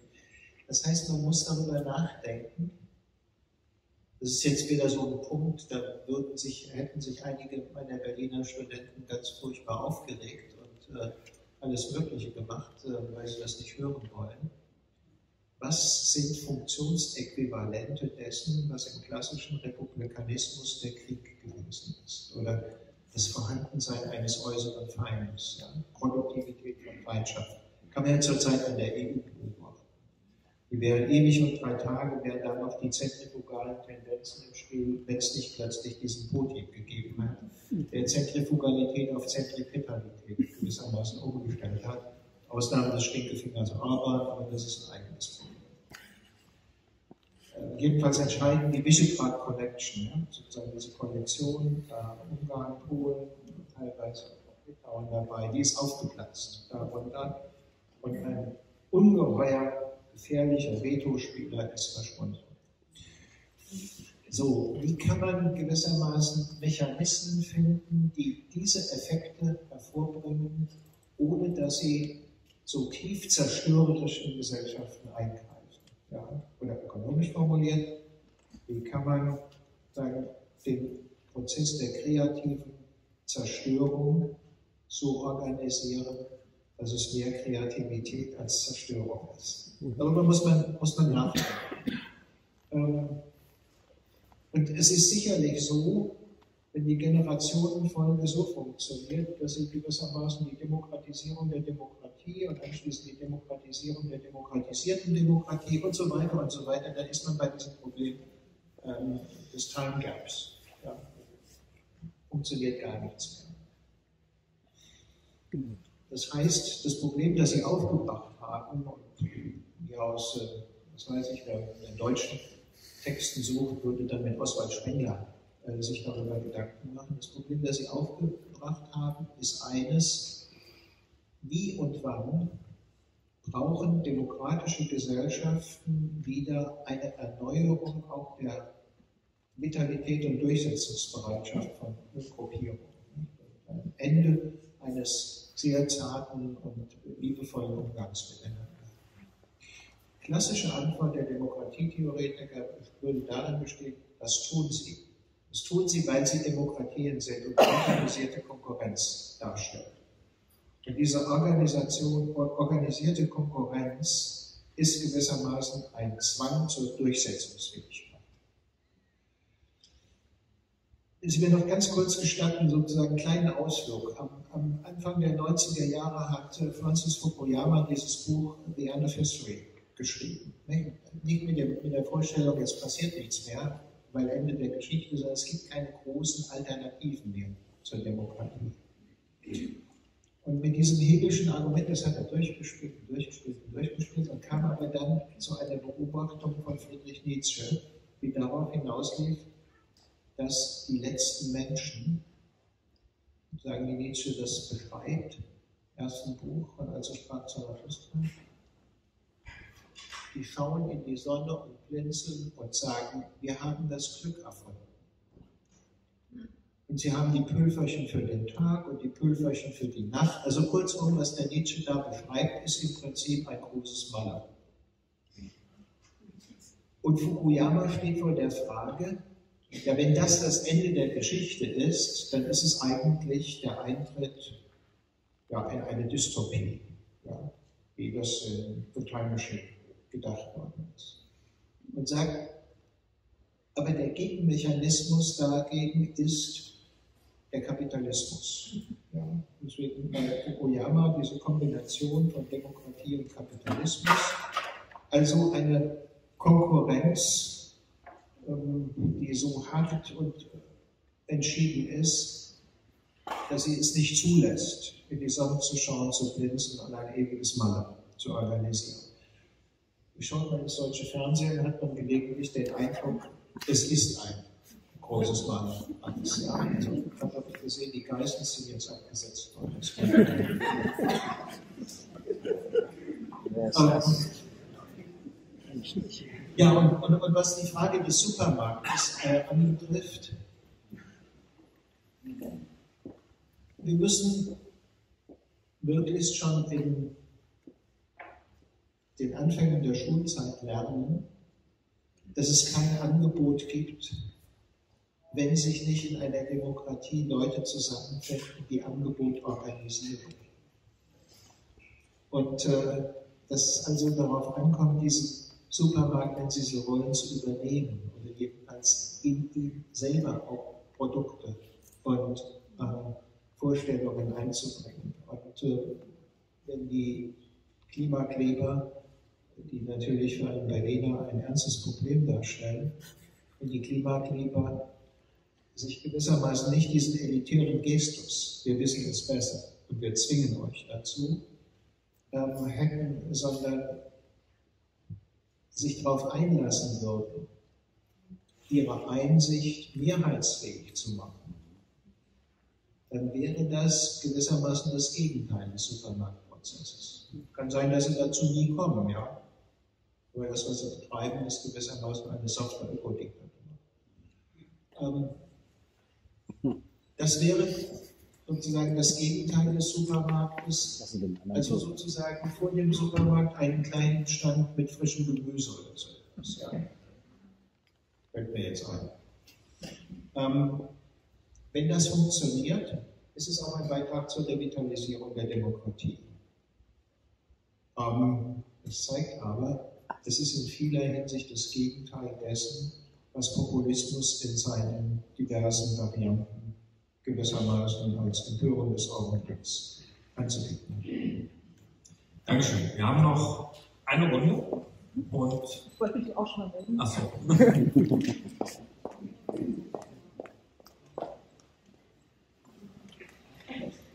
Das heißt, man muss darüber nachdenken. Das ist jetzt wieder so ein Punkt, da sich, hätten sich einige meiner Berliner Studenten ganz furchtbar aufgeregt und äh, alles Mögliche gemacht, äh, weil sie das nicht hören wollen. Was sind Funktionsäquivalente dessen, was im klassischen Republikanismus der Krieg gewesen ist? Oder das Vorhandensein eines äußeren Feindes, ja? Produktivität von Feindschaft. Kann man ja zurzeit an der EU beobachten. Die wären ewig und drei Tage, wären dann noch die zentrifugalen Tendenzen im Spiel, wenn es nicht plötzlich diesen Putin gegeben hat, der Zentrifugalität auf Zentripetalität gewissermaßen umgestellt hat. Ausnahme des Stinkefingers Orban, aber das ist ein eigenes Problem. Jedenfalls entscheiden die Visegrad Connection, ja, sozusagen diese Koalition, äh, Ungarn, Polen, teilweise auch Litauen dabei, die ist aufgeplatzt darunter. Und ein ungeheuer gefährlicher Vetospieler ist verschwunden. So, wie kann man gewissermaßen Mechanismen finden, die diese Effekte hervorbringen, ohne dass sie so tief zerstörerisch in Gesellschaften eingreifen? Ja? Oder ökonomisch formuliert, wie kann man sagen, den Prozess der kreativen Zerstörung so organisieren, dass es mehr Kreativität als Zerstörung ist. Mhm. Darüber muss man, muss man nachdenken. Ähm, und es ist sicherlich so, wenn die Generationenfolge so funktioniert, dass sie gewissermaßen die Demokratisierung der Demokratie und anschließend die Demokratisierung der demokratisierten Demokratie und so weiter und so weiter, dann ist man bei diesem Problem ähm, des Time Gaps. Ja. Funktioniert gar nichts mehr. Das heißt, das Problem, das Sie aufgebracht haben, und hier aus, äh, was weiß ich, wer in deutschen Texten sucht, würde dann mit Oswald Spengler äh, sich darüber Gedanken machen. Das Problem, das Sie aufgebracht haben, ist eines, wie und wann brauchen demokratische Gesellschaften wieder eine Erneuerung auch der Vitalität und Durchsetzungsbereitschaft von Gruppierungen. Ein Ende eines sehr zarten und liebevollen Umgangs miteinander. Klassische Antwort der Demokratietheoretiker würde darin bestehen, das tun sie. Das tun sie, weil sie Demokratien sind und organisierte Konkurrenz darstellen. Und diese Organisation, organisierte Konkurrenz ist gewissermaßen ein Zwang zur Durchsetzungsfähigkeit. Sie mir noch ganz kurz gestatten, sozusagen einen kleinen Ausflug. Am, am, Anfang der 90er Jahre hat äh, Francis Fukuyama dieses Buch The End of History geschrieben. Nicht mit der, mit der Vorstellung, es passiert nichts mehr, weil Ende der Geschichte, sondern es gibt keine großen Alternativen mehr zur Demokratie. Und mit diesem hegelischen Argument, das hat er durchgespielt, durchgespielt, durchgespielt und kam aber dann zu einer Beobachtung von Friedrich Nietzsche, die darauf hinauslief, dass die letzten Menschen, sagen wie Nietzsche das beschreibt, ersten Buch von Also sprach Zarathustra, die schauen in die Sonne und blinzeln und sagen, wir haben das Glück erfunden. Und sie haben die Pülferchen für den Tag und die Pülferchen für die Nacht. Also kurzum, was der Nietzsche da beschreibt, ist im Prinzip ein großes Maler. Und Fukuyama steht vor der Frage, ja, wenn das das Ende der Geschichte ist, dann ist es eigentlich der Eintritt ja, in eine Dystopie, ja, wie das in The Time Machine gedacht worden ist. Und sagt, aber der Gegenmechanismus dagegen ist der Kapitalismus. Ja, deswegen bei Fukuyama diese Kombination von Demokratie und Kapitalismus, also eine Konkurrenz, ähm, die so hart und entschieden ist, dass sie es nicht zulässt, in die Sonne zu schauen, zu blinzeln und ein ewiges Maler zu organisieren. Schaut man ins deutsche Fernsehen, hat man gelegentlich den Eindruck, es ist ein großes Mal alles. Ja, also, ich habe gesehen, die Geißen sind jetzt abgesetzt worden. ja, und, und, und, was die Frage des Supermarktes äh, anbetrifft, wir müssen möglichst schon in den Anfängen der Schulzeit lernen, dass es kein Angebot gibt, wenn sich nicht in einer Demokratie Leute zusammenfinden, die Angebot organisieren. Und äh, dass es also darauf ankommt, diesen Supermarkt, wenn Sie so wollen, zu übernehmen oder jedenfalls in ihm selber auch Produkte und äh, Vorstellungen einzubringen. Und äh, wenn die Klimakleber die natürlich für einen Berliner ein ernstes Problem darstellen, wenn die Klimakleber sich gewissermaßen nicht diesen elitären Gestus, wir wissen es besser und wir zwingen euch dazu, ähm, hätten, sondern sich darauf einlassen würden, ihre Einsicht mehrheitsfähig zu machen, dann wäre das gewissermaßen das Gegenteil des Supermarktprozesses. Prozesses. Kann sein, dass sie dazu nie kommen, ja. Aber das, was sie betreiben, ist gewissermaßen eine softe Ökodiktatur. Ähm, das wäre sozusagen das Gegenteil des Supermarktes, also sozusagen vor dem Supermarkt einen kleinen Stand mit frischem Gemüse oder so etwas. Ja. Fällt mir jetzt ein. Ähm, wenn das funktioniert, ist es auch ein Beitrag zur Revitalisierung der Demokratie. Ähm, das zeigt aber, es ist in vieler Hinsicht das Gegenteil dessen, was Populismus in seinen diversen Varianten gewissermaßen als Empörung des Augenblicks anzubieten. Dankeschön. Wir haben noch eine Runde und. Ich wollte mich auch schon melden. Achso.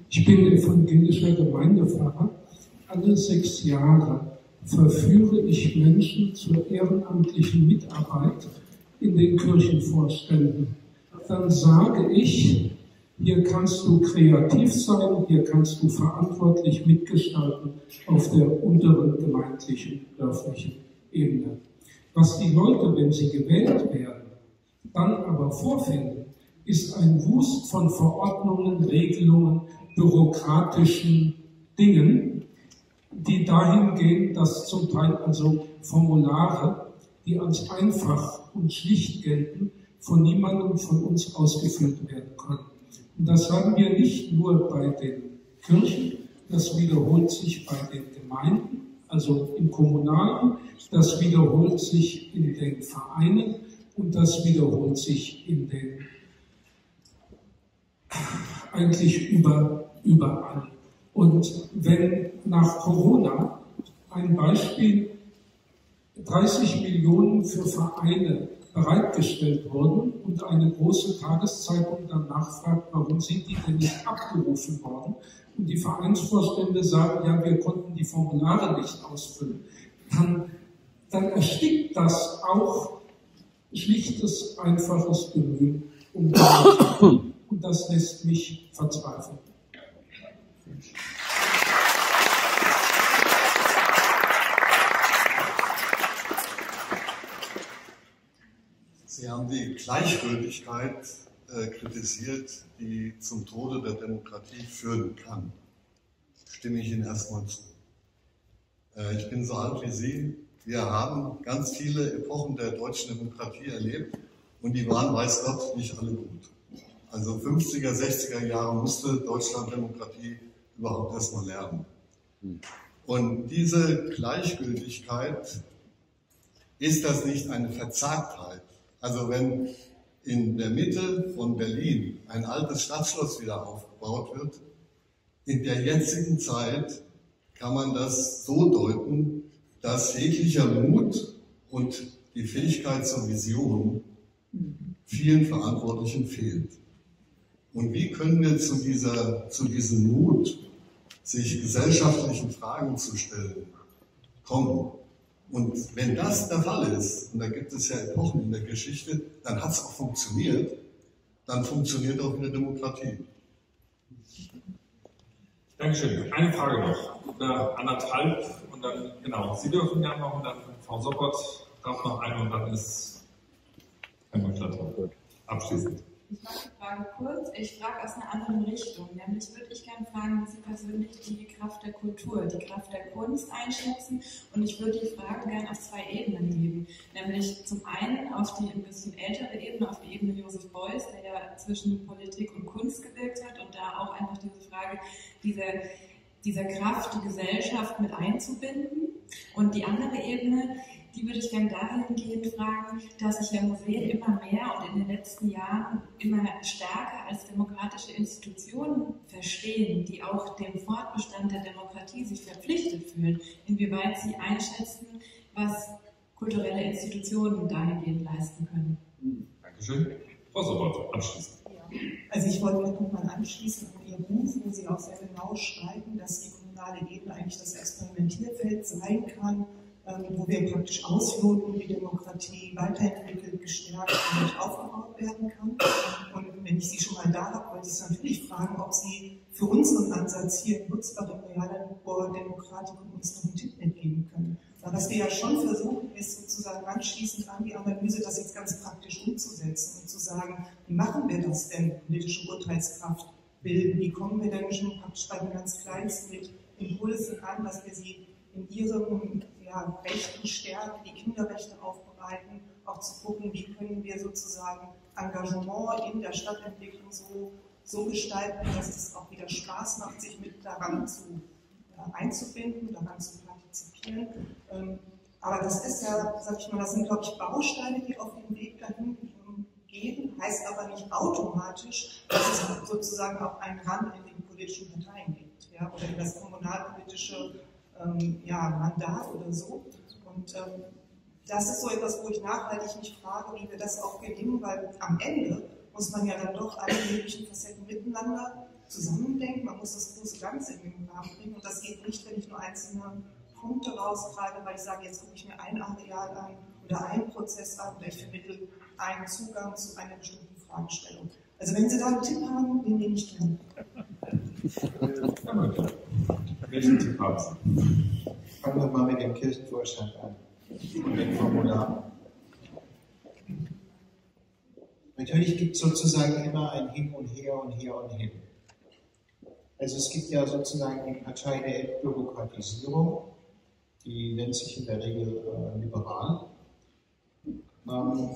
Ich bin evangelischer Gemeindepfarrer. Alle sechs Jahre verführe ich Menschen zur ehrenamtlichen Mitarbeit in den Kirchenvorständen. Dann sage ich, hier kannst du kreativ sein, hier kannst du verantwortlich mitgestalten auf der unteren gemeindlichen, dörflichen Ebene. Was die Leute, wenn sie gewählt werden, dann aber vorfinden, ist ein Wust von Verordnungen, Regelungen, bürokratischen Dingen, die dahin gehen, dass zum Teil also Formulare, die als einfach und schlicht gelten, von niemandem von uns ausgefüllt werden können. Und das haben wir nicht nur bei den Kirchen, das wiederholt sich bei den Gemeinden, also im Kommunalen, das wiederholt sich in den Vereinen und das wiederholt sich in den eigentlich über, überall. Und wenn nach Corona ein Beispiel 30 Millionen für Vereine bereitgestellt wurden und eine große Tageszeitung dann nachfragt, warum sind die denn nicht abgerufen worden? Und die Vereinsvorstände sagen, ja, wir konnten die Formulare nicht ausfüllen. Dann, dann erstickt das auch schlichtes, einfaches Bemühen um Und das lässt mich verzweifeln. Sie haben die Gleichgültigkeit äh, kritisiert, die zum Tode der Demokratie führen kann. Stimme ich Ihnen erstmal zu. Äh, ich bin so alt wie Sie. Wir haben ganz viele Epochen der deutschen Demokratie erlebt und die waren, weiß Gott, nicht alle gut. Also 50er, 60er Jahre musste Deutschland Demokratie überhaupt erstmal lernen. Und diese Gleichgültigkeit, ist das nicht eine Verzagtheit? Also wenn in der Mitte von Berlin ein altes Stadtschloss wieder aufgebaut wird, in der jetzigen Zeit kann man das so deuten, dass jeglicher Mut und die Fähigkeit zur Vision vielen Verantwortlichen fehlt. Und wie können wir zu, dieser, zu diesem Mut, sich gesellschaftlichen Fragen zu stellen, kommen? Und wenn das der Fall ist, und da gibt es ja Epochen in der Geschichte, dann hat es auch funktioniert, dann funktioniert auch eine Demokratie. Dankeschön. Eine Frage noch, oder anderthalb, und dann, genau, Sie dürfen ja noch, und dann Frau Soppert darf noch eine, und dann ist Herr Möckler abschließend. Ich mache die Frage kurz. Ich frage aus einer anderen Richtung. Nämlich würde ich gerne fragen, wie Sie persönlich die Kraft der Kultur, die Kraft der Kunst einschätzen. Und ich würde die Frage gerne auf zwei Ebenen geben. Nämlich zum einen auf die ein bisschen ältere Ebene, auf die Ebene Josef Beuys, der ja zwischen Politik und Kunst gewirkt hat und da auch einfach diese Frage dieser, dieser Kraft, die Gesellschaft mit einzubinden. Und die andere Ebene, die würde ich gerne dahingehend fragen, dass sich ja Museen immer mehr und in den letzten Jahren immer stärker als demokratische Institutionen verstehen, die auch dem Fortbestand der Demokratie sich verpflichtet fühlen, inwieweit sie einschätzen, was kulturelle Institutionen dahingehend leisten können. Dankeschön. Frau Sobot, abschließend. Also ich wollte mich nochmal anschließen an Ihr Buch, wo Sie auch sehr genau schreiben, dass die kommunale Ebene eigentlich das Experimentierfeld sein kann, wo wir praktisch ausloten, wie Demokratie weiterentwickelt, gestärkt und aufgebaut werden kann. Und wenn ich Sie schon mal da habe, wollte ich Sie natürlich fragen, ob Sie für unseren Ansatz hier in Nutzbach im realen Demokratikum uns noch einen Tipp mitgeben können. Weil was wir ja schon versuchen, ist sozusagen anschließend an die Analyse das jetzt ganz praktisch umzusetzen und zu sagen, wie machen wir das denn, politische Urteilskraft bilden, wie kommen wir denn schon praktisch bei den ganz Kleinsten mit Impulsen an, dass wir sie in ihrem ja, Rechten stärken, die Kinderrechte aufbereiten, auch zu gucken, wie können wir sozusagen Engagement in der Stadtentwicklung so, so gestalten, dass es auch wieder Spaß macht, sich mit daran zu, äh, einzubinden, daran zu partizipieren. Ähm, aber das ist ja, sag ich mal, das sind, glaube ich, Bausteine, die auf dem Weg dahin gehen, heißt aber nicht automatisch, dass es sozusagen auch einen Rand in den politischen Parteien gibt ja, oder in das kommunalpolitische ähm, ja, Mandat oder so. Und ähm, das ist so etwas, wo ich nachhaltig mich frage, wie wir das auch gelingen, weil am Ende muss man ja dann doch alle möglichen Facetten miteinander zusammendenken. Man muss das große Ganze in den Rahmen bringen und das geht nicht, wenn ich nur einzelne Punkte rausgreife, weil ich sage, jetzt gucke ich mir ein Areal an oder einen Prozess an oder ich vermittle einen Zugang zu einer bestimmten Fragestellung. Also wenn Sie da einen Tipp haben, den nehme ich gerne. Haben Sie? Fangen wir mal mit dem Kirchenvorstand an und dem Formular. Natürlich gibt es sozusagen immer ein Hin und Her und Her und Hin. Also es gibt ja sozusagen die Partei der Entbürokratisierung, die nennt sich in der Regel äh, liberal. Ähm,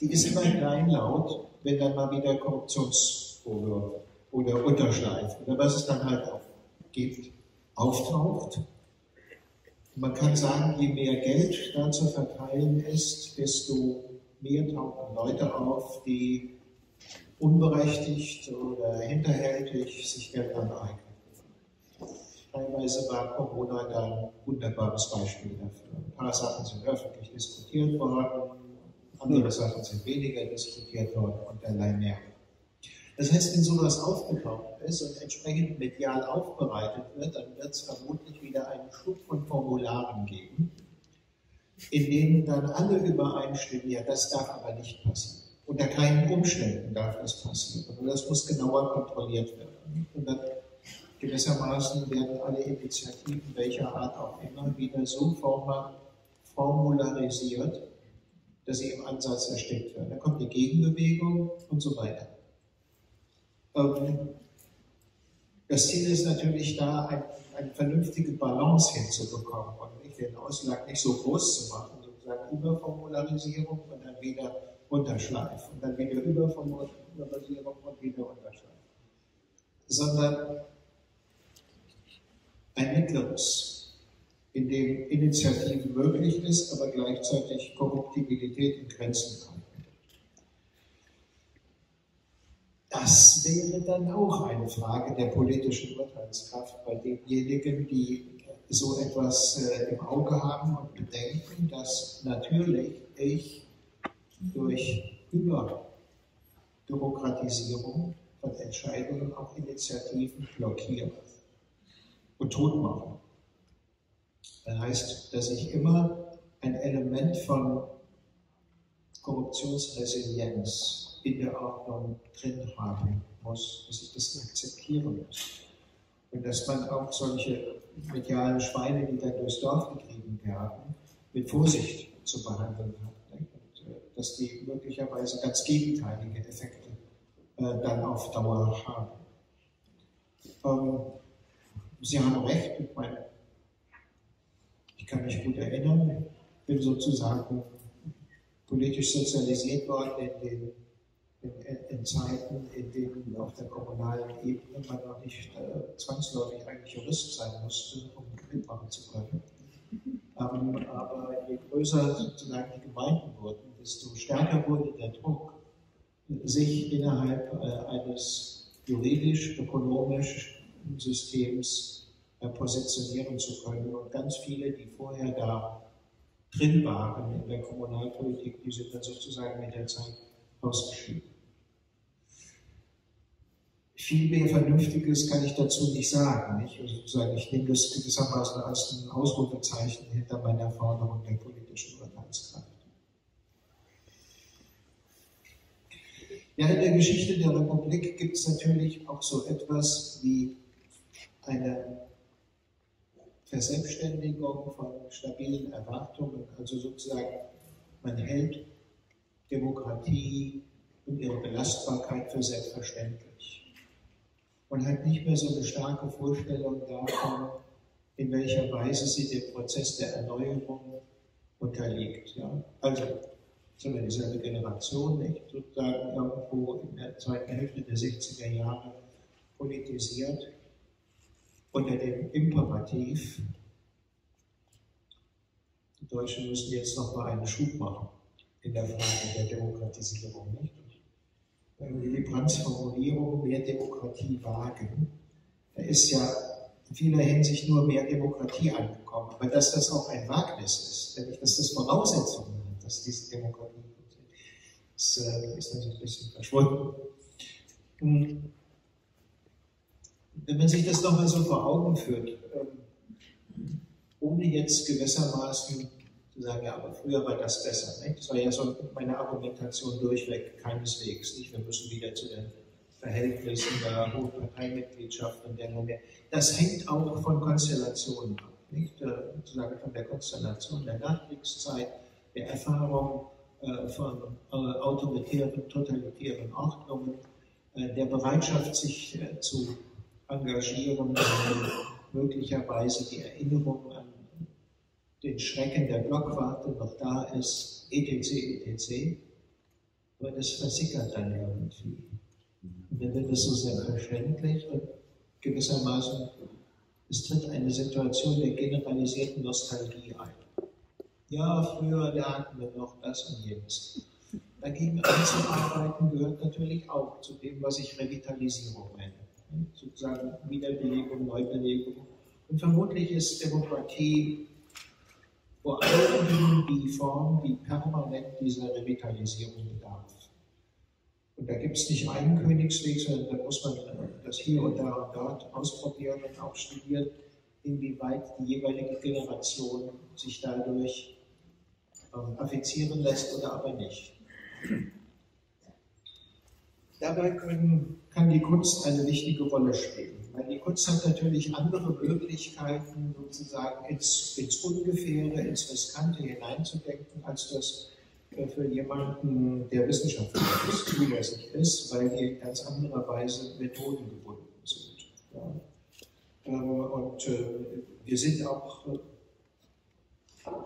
die ist immer kleinlaut, wenn dann mal wieder Korruptionsvorwürfe oder Unterschleifen oder was es dann halt auch gibt, auftaucht. Man kann sagen, je mehr Geld da zu verteilen ist, desto mehr tauchen Leute auf, die unberechtigt oder hinterhältig sich Geld aneignen. Teilweise war Corona da ein wunderbares Beispiel dafür. Ein paar Sachen sind öffentlich diskutiert worden, andere Sachen sind weniger diskutiert worden und derlei mehr. Das heißt, wenn sowas aufgetaucht ist und entsprechend medial aufbereitet wird, dann wird es vermutlich wieder einen Schub von Formularen geben, in denen dann alle übereinstimmen, ja, das darf aber nicht passieren. Unter keinen Umständen darf das passieren. Und das muss genauer kontrolliert werden. Und dann gewissermaßen werden alle Initiativen, welcher Art auch immer, wieder so formularisiert, dass sie im Ansatz erstickt werden. Da kommt eine Gegenbewegung und so weiter. Ähm, das Ziel ist natürlich da, ein, eine vernünftige Balance hinzubekommen und nicht den Auslag nicht so groß zu machen, sozusagen Überformularisierung und dann wieder Unterschleif und dann wieder Überformularisierung und wieder Unterschleif. Sondern ein mittleres, in dem Initiative möglich ist, aber gleichzeitig Korruptibilität in Grenzen halten. Das wäre dann auch eine Frage der politischen Urteilskraft bei denjenigen, die so etwas äh, im Auge haben und bedenken, dass natürlich ich durch Überbürokratisierung von Entscheidungen auch Initiativen blockiere und tot machen. Das heißt, dass ich immer ein Element von Korruptionsresilienz in der Ordnung drin haben muss, dass ich das akzeptieren muss. Und dass man auch solche medialen Schweine, die dann durchs Dorf getrieben werden, mit Vorsicht zu behandeln hat. Und äh, dass die möglicherweise ganz gegenteilige Effekte äh, dann auf Dauer haben. Ähm, Sie haben recht, ich meine, ich kann mich gut erinnern, ich bin sozusagen politisch sozialisiert worden in, den, in, Zeiten, in denen auf der kommunalen Ebene man noch nicht äh, zwangsläufig eigentlich Jurist sein musste, um mitmachen zu können. Ähm, aber je größer sozusagen die Gemeinden wurden, desto stärker wurde der Druck, sich innerhalb äh, eines juridisch-ökonomisch Systems äh, positionieren zu können. Und ganz viele, die vorher da drin waren in der Kommunalpolitik, die sind dann sozusagen mit der Zeit ausgeschieden. Viel mehr Vernünftiges kann ich dazu nicht sagen. Nicht? Also ich nehme das gewissermaßen als ein Ausrufezeichen hinter meiner Forderung der politischen Urteilskraft. Ja, in der Geschichte der Republik gibt es natürlich auch so etwas wie eine Verselbstständigung von stabilen Erwartungen, also sozusagen man hält Demokratie und ihre Belastbarkeit für selbstverständlich und hat nicht mehr so eine starke Vorstellung davon, in welcher Weise sie dem Prozess der Erneuerung unterliegt. Ja? Also sind wir dieselbe Generation, nicht? sozusagen irgendwo in der zweiten Hälfte der 60er Jahre politisiert unter dem Imperativ, die Deutschen müssen jetzt noch mal einen Schub machen in der Frage der Demokratisierung. Nicht? Die Brandts Formulierung, mehr Demokratie wagen, da ist ja in vieler Hinsicht nur mehr Demokratie angekommen. Aber dass das auch ein Wagnis ist, nämlich dass das Voraussetzungen hat, dass diese Demokratie das äh, ist natürlich ein bisschen verschwunden. Hm. Wenn man sich das nochmal so vor Augen führt, ähm, ohne jetzt gewissermaßen zu sagen, ja, aber früher war das besser. Nicht? Das war ja so meine Argumentation durchweg, keineswegs. Nicht? Wir müssen wieder zu den Verhältnissen der hohen Parteimitgliedschaft und der mehr. Das hängt auch von Konstellationen ab. Nicht? Äh, sozusagen von der Konstellation der Nachkriegszeit, der Erfahrung äh, von äh, autoritären, totalitären Ordnungen, der Bereitschaft, sich zu engagieren, möglicherweise die Erinnerung den Schrecken der Blockwarte noch da ist, etc., etc. Aber das versickert dann irgendwie. Und dann wird es so selbstverständlich und gewissermaßen, es tritt eine Situation der generalisierten Nostalgie ein. Ja, früher lernten wir noch das und jenes. Dagegen anzuarbeiten gehört natürlich auch zu dem, was ich Revitalisierung nenne. Sozusagen Wiederbelebung, Neubelebung. Und vermutlich ist Demokratie vor allem die Form, die permanent dieser Revitalisierung bedarf. Und da gibt es nicht einen Königsweg, sondern da muss man das hier und da und dort ausprobieren und auch studieren, inwieweit die jeweilige Generation sich dadurch ähm, affizieren lässt oder aber nicht. Dabei können, kann die Kunst eine wichtige Rolle spielen, weil die Kunst hat natürlich andere Möglichkeiten, sozusagen ins, ins Ungefähre, ins Riskante hineinzudenken, als das für jemanden, der wissenschaftlich zulässig ist, weil die in ganz anderer Weise Methoden gebunden sind. Ja. Ähm, und äh, wir sind auch äh,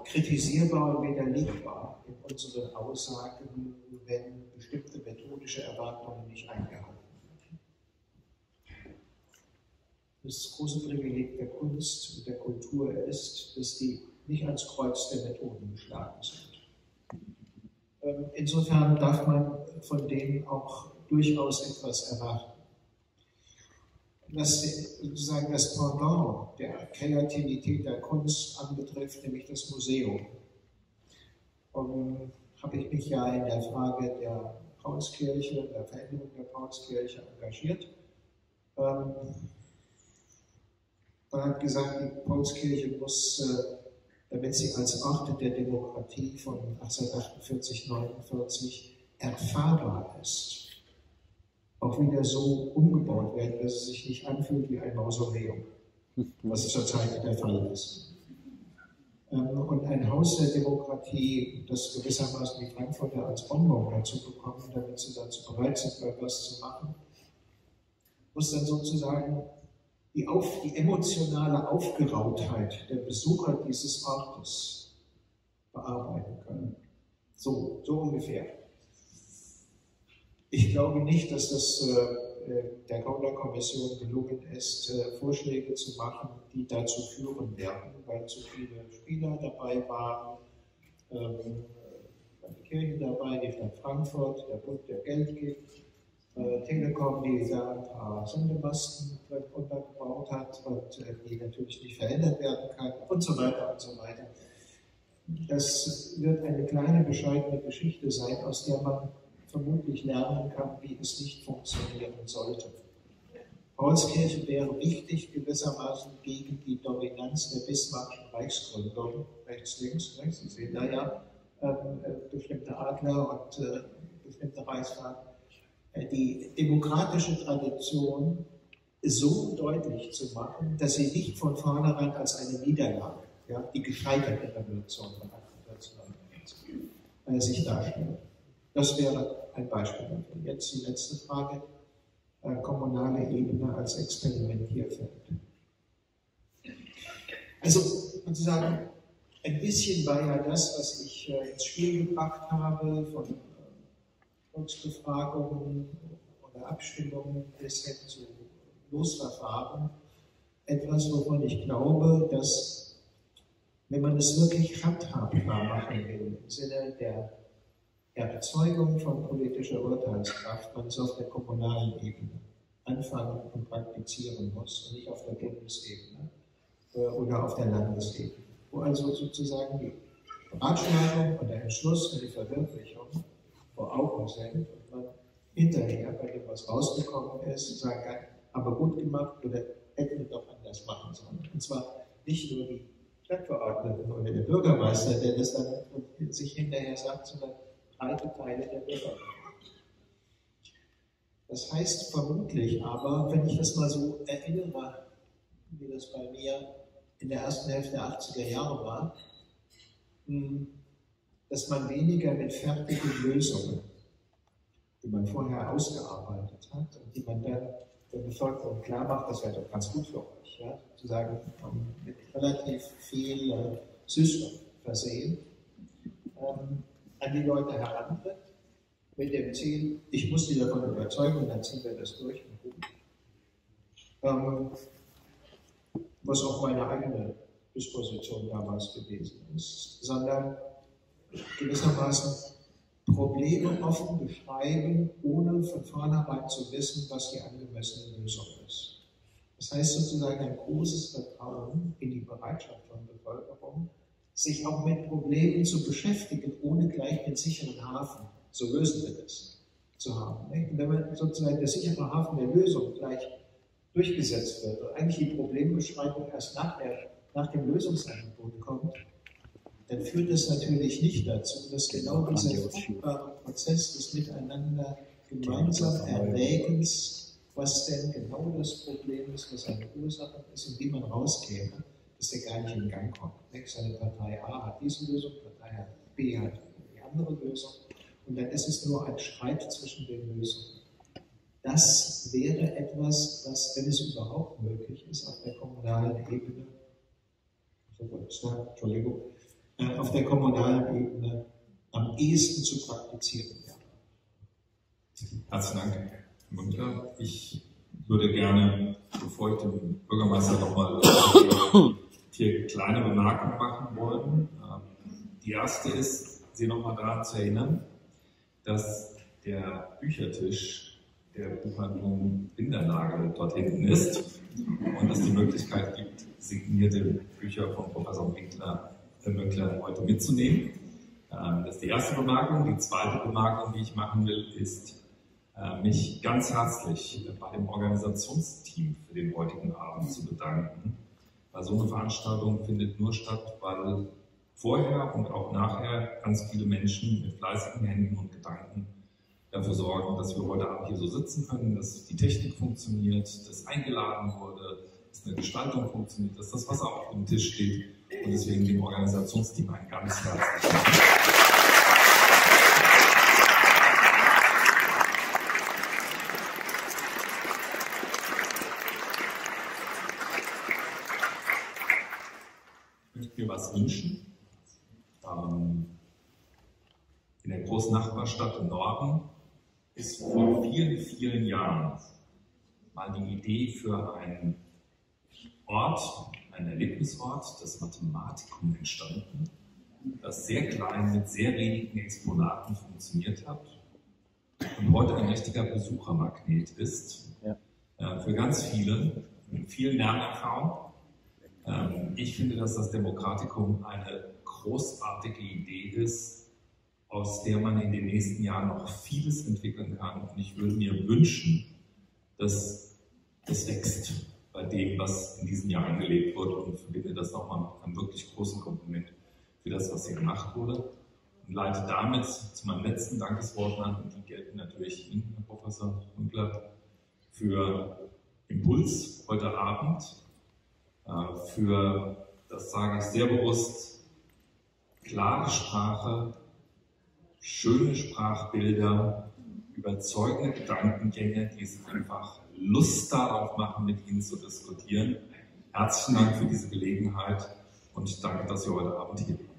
kritisierbar und widerlegbar in unseren Aussagen, wenn bestimmte methodische Erwartungen nicht eingehalten werden. Das große Privileg der Kunst und der Kultur ist, dass die nicht ans Kreuz der Methoden geschlagen sind. Ähm, insofern darf man von denen auch durchaus etwas erwarten. Was sozusagen das Pendant der Kreativität der Kunst anbetrifft, nämlich das Museum, um, habe ich mich ja in der Frage der Paulskirche, der Veränderung der Paulskirche engagiert. Ähm, man hat gesagt, die Paulskirche muss äh, damit sie als Ort der Demokratie von 1848, 49 erfahrbar ist, auch wieder so umgebaut werden, dass es sich nicht anfühlt wie ein Mausoleum, was zurzeit der Fall ist. Ähm, und ein Haus der Demokratie, das gewissermaßen die Frankfurter als Bonbon dazu bekommen, damit sie dazu bereit sind, etwas zu machen, muss dann sozusagen die, auf, die emotionale Aufgerautheit der Besucher dieses Ortes bearbeiten können. So, so ungefähr. Ich glaube nicht, dass das äh, äh der Gauder-Kommission gelungen ist, äh, Vorschläge zu machen, die dazu führen werden, weil zu viele Spieler dabei waren, ähm, die Kirche dabei, die Stadt Frankfurt, der Bund, der Geld gibt, äh, Telekom, die da ein paar Sendemasten untergebaut hat und äh, die natürlich nicht verändert werden kann und so weiter und so weiter. Das wird eine kleine, bescheidene Geschichte sein, aus der man vermutlich lernen kann, wie es nicht funktionieren sollte. Paulskirche wäre wichtig gewissermaßen gegen die Dominanz der Bismarckischen Reichsgründung, rechts-links, rechts, Sie sehen da ja ähm, äh, bestimmte Adler und äh, bestimmte Reichsfahrten äh, die demokratische Tradition so deutlich zu machen, dass sie nicht von vornherein als eine Niederlage, ja, die gescheiterte Revolution von 1849, äh, sich darstellt. Das wäre ein Beispiel dafür. Jetzt die letzte Frage, äh, kommunale Ebene als Experimentierfeld. Also sozusagen, ein bisschen war ja das, was ich äh, ins Spiel gebracht habe, von Volksbefragungen oder Abstimmungen bis hin zu Losverfahren, etwas, wovon ich glaube, dass, wenn man es wirklich handhabbar machen will, im Sinne der Erzeugung von politischer Urteilskraft, man es auf der kommunalen Ebene anfangen und praktizieren muss und nicht auf der Bundesebene äh, oder auf der Landesebene. Wo also sozusagen die Ratschlagung und der Entschluss und die Verwirklichung vor Augen sind und man hinterher, bei dem was rausgekommen ist, sagen kann, aber gut gemacht oder hätten wir doch anders machen sollen. Und zwar nicht nur die Stadtverordneten oder der Bürgermeister, der das dann sich hinterher sagt, sondern breite Teile der Bürger. Das heißt vermutlich aber, wenn ich das mal so erinnere, wie das bei mir in der ersten Hälfte der 80er Jahre war, hm, dass man weniger mit fertigen Lösungen, die man vorher ausgearbeitet hat und die man dann der Bevölkerung klar macht, das wäre doch ganz gut für euch, ja, sozusagen mit relativ viel äh, Süßstoff versehen, ähm, an die Leute herantritt, mit dem Ziel, ich muss die davon überzeugen dann ziehen wir das durch und gut. Ähm, was auch meine eigene Disposition damals gewesen ist, sondern gewissermaßen Probleme offen beschreiben, ohne von vornherein zu wissen, was die angemessene Lösung ist. Das heißt sozusagen ein großes Vertrauen in die Bereitschaft von Bevölkerung, sich auch mit Problemen zu beschäftigen, ohne gleich den sicheren Hafen, so lösen wir das, zu haben. Und wenn man sozusagen der sichere Hafen der Lösung gleich durchgesetzt wird und eigentlich die Problembeschreibung erst nach, der, nach dem Lösungsangebot kommt, dann führt es natürlich nicht dazu, dass genau dieser fruchtbare Prozess des Miteinander gemeinsam Erwägens, was denn genau das Problem ist, was eine Ursache ist und wie man rauskäme, dass der gar nicht in Gang kommt. Seine Partei A hat diese Lösung, Partei B hat die andere Lösung und dann ist es nur ein Streit zwischen den Lösungen. Das wäre etwas, was, wenn es überhaupt möglich ist, auf der kommunalen Ebene, Entschuldigung, äh, auf der kommunalen Ebene am ehesten zu praktizieren wäre. Herzlichen Dank, Herr Münkler. Ich würde gerne, bevor ich dem Bürgermeister nochmal vier kleine Bemerkungen machen wollen. Ähm, die erste ist, Sie nochmal daran zu erinnern, dass der Büchertisch der Buchhandlung Binderlage dort hinten ist und es die Möglichkeit gibt, signierte Bücher von Professor Winkler Möckler heute mitzunehmen. Ähm, das ist die erste Bemerkung. Die zweite Bemerkung, die ich machen will, ist, äh, mich ganz herzlich bei dem Organisationsteam für den heutigen Abend zu bedanken. Weil so eine Veranstaltung findet nur statt, weil vorher und auch nachher ganz viele Menschen mit fleißigen Händen und Gedanken dafür sorgen, dass wir heute Abend hier so sitzen können, dass die Technik funktioniert, dass eingeladen wurde, dass eine Gestaltung funktioniert, dass das Wasser auf dem Tisch steht und deswegen dem Organisationsteam ein ganz herzliches. Ich mir was wünschen. Ähm, in der großen Nachbarstadt im Norden ist vor vielen, vielen Jahren mal die Idee für einen Ort, ein Erlebnisort, das Mathematikum, entstanden, das sehr klein mit sehr wenigen Exponaten funktioniert hat und heute ein richtiger Besuchermagnet ist ja. äh, für ganz viele, mit viel Lernerfahrung. Ähm, ich finde, dass das Demokratikum eine großartige Idee ist, aus der man in den nächsten Jahren noch vieles entwickeln kann. Und ich würde mir wünschen, dass es wächst bei dem, was in diesem Jahr angelegt wurde und verbinde das nochmal mit einem wirklich großen Kompliment für das, was hier gemacht wurde. Und leite damit zu meinem letzten Dankeswort an und die gelten natürlich Ihnen, Herr Professor. Hundler, für Impuls heute Abend, äh, für, das sage ich sehr bewusst, klare Sprache, schöne Sprachbilder, überzeugende Gedankengänge, die es einfach Lust darauf machen, mit Ihnen zu diskutieren. Herzlichen Dank für diese Gelegenheit und danke, dass Sie heute Abend hier sind.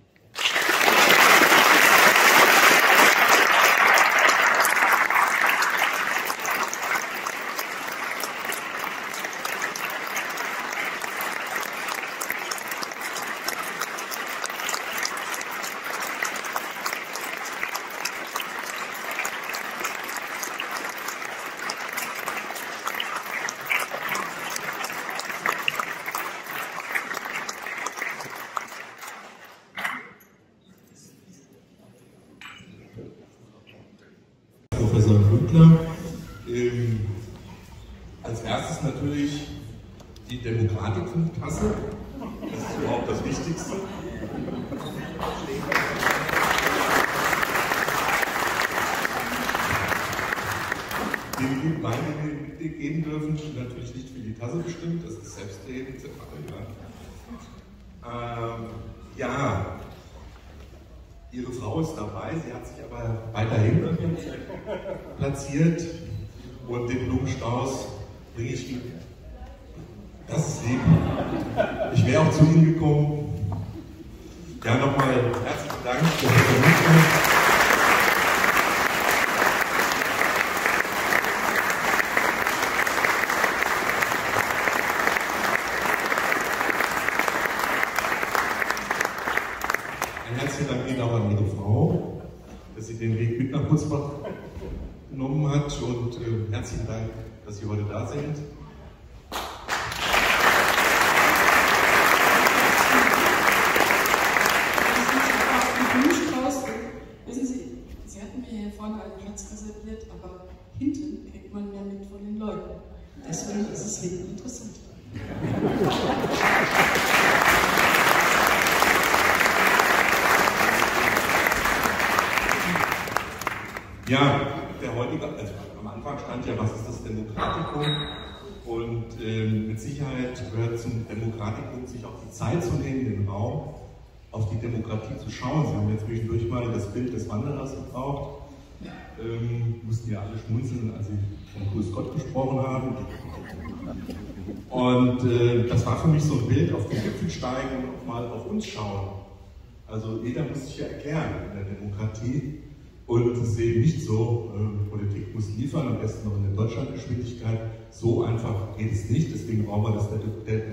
Demokratie zu schauen. Sie haben ja zwischendurch mal das Bild des Wanderers gebraucht. Ähm, mussten ja alle schmunzeln, als Sie von Grüß Gott gesprochen haben. Und äh, das war für mich so ein Bild auf den Gipfel steigen und mal auf uns schauen. Also jeder muss sich ja erklären in der Demokratie. Und es sehe nicht so, äh, Politik muss liefern, am besten noch in der Deutschlandgeschwindigkeit. So einfach geht es nicht, deswegen brauchen wir das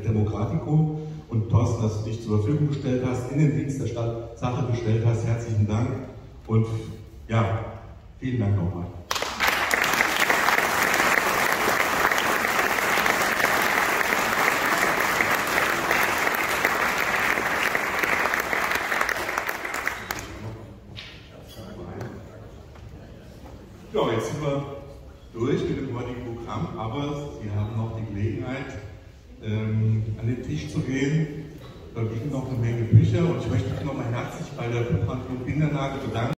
Demokratikum. Und Thorsten, dass du dich zur Verfügung gestellt hast, in den Dienst der Stadt Sache gestellt hast, herzlichen Dank. Und ja, vielen Dank nochmal. aber Sie haben noch die Gelegenheit, ähm, an den Tisch zu gehen. Da liegen noch eine Menge Bücher und ich möchte mich nochmal herzlich bei der Buchhandlung Bindernagel bedanken.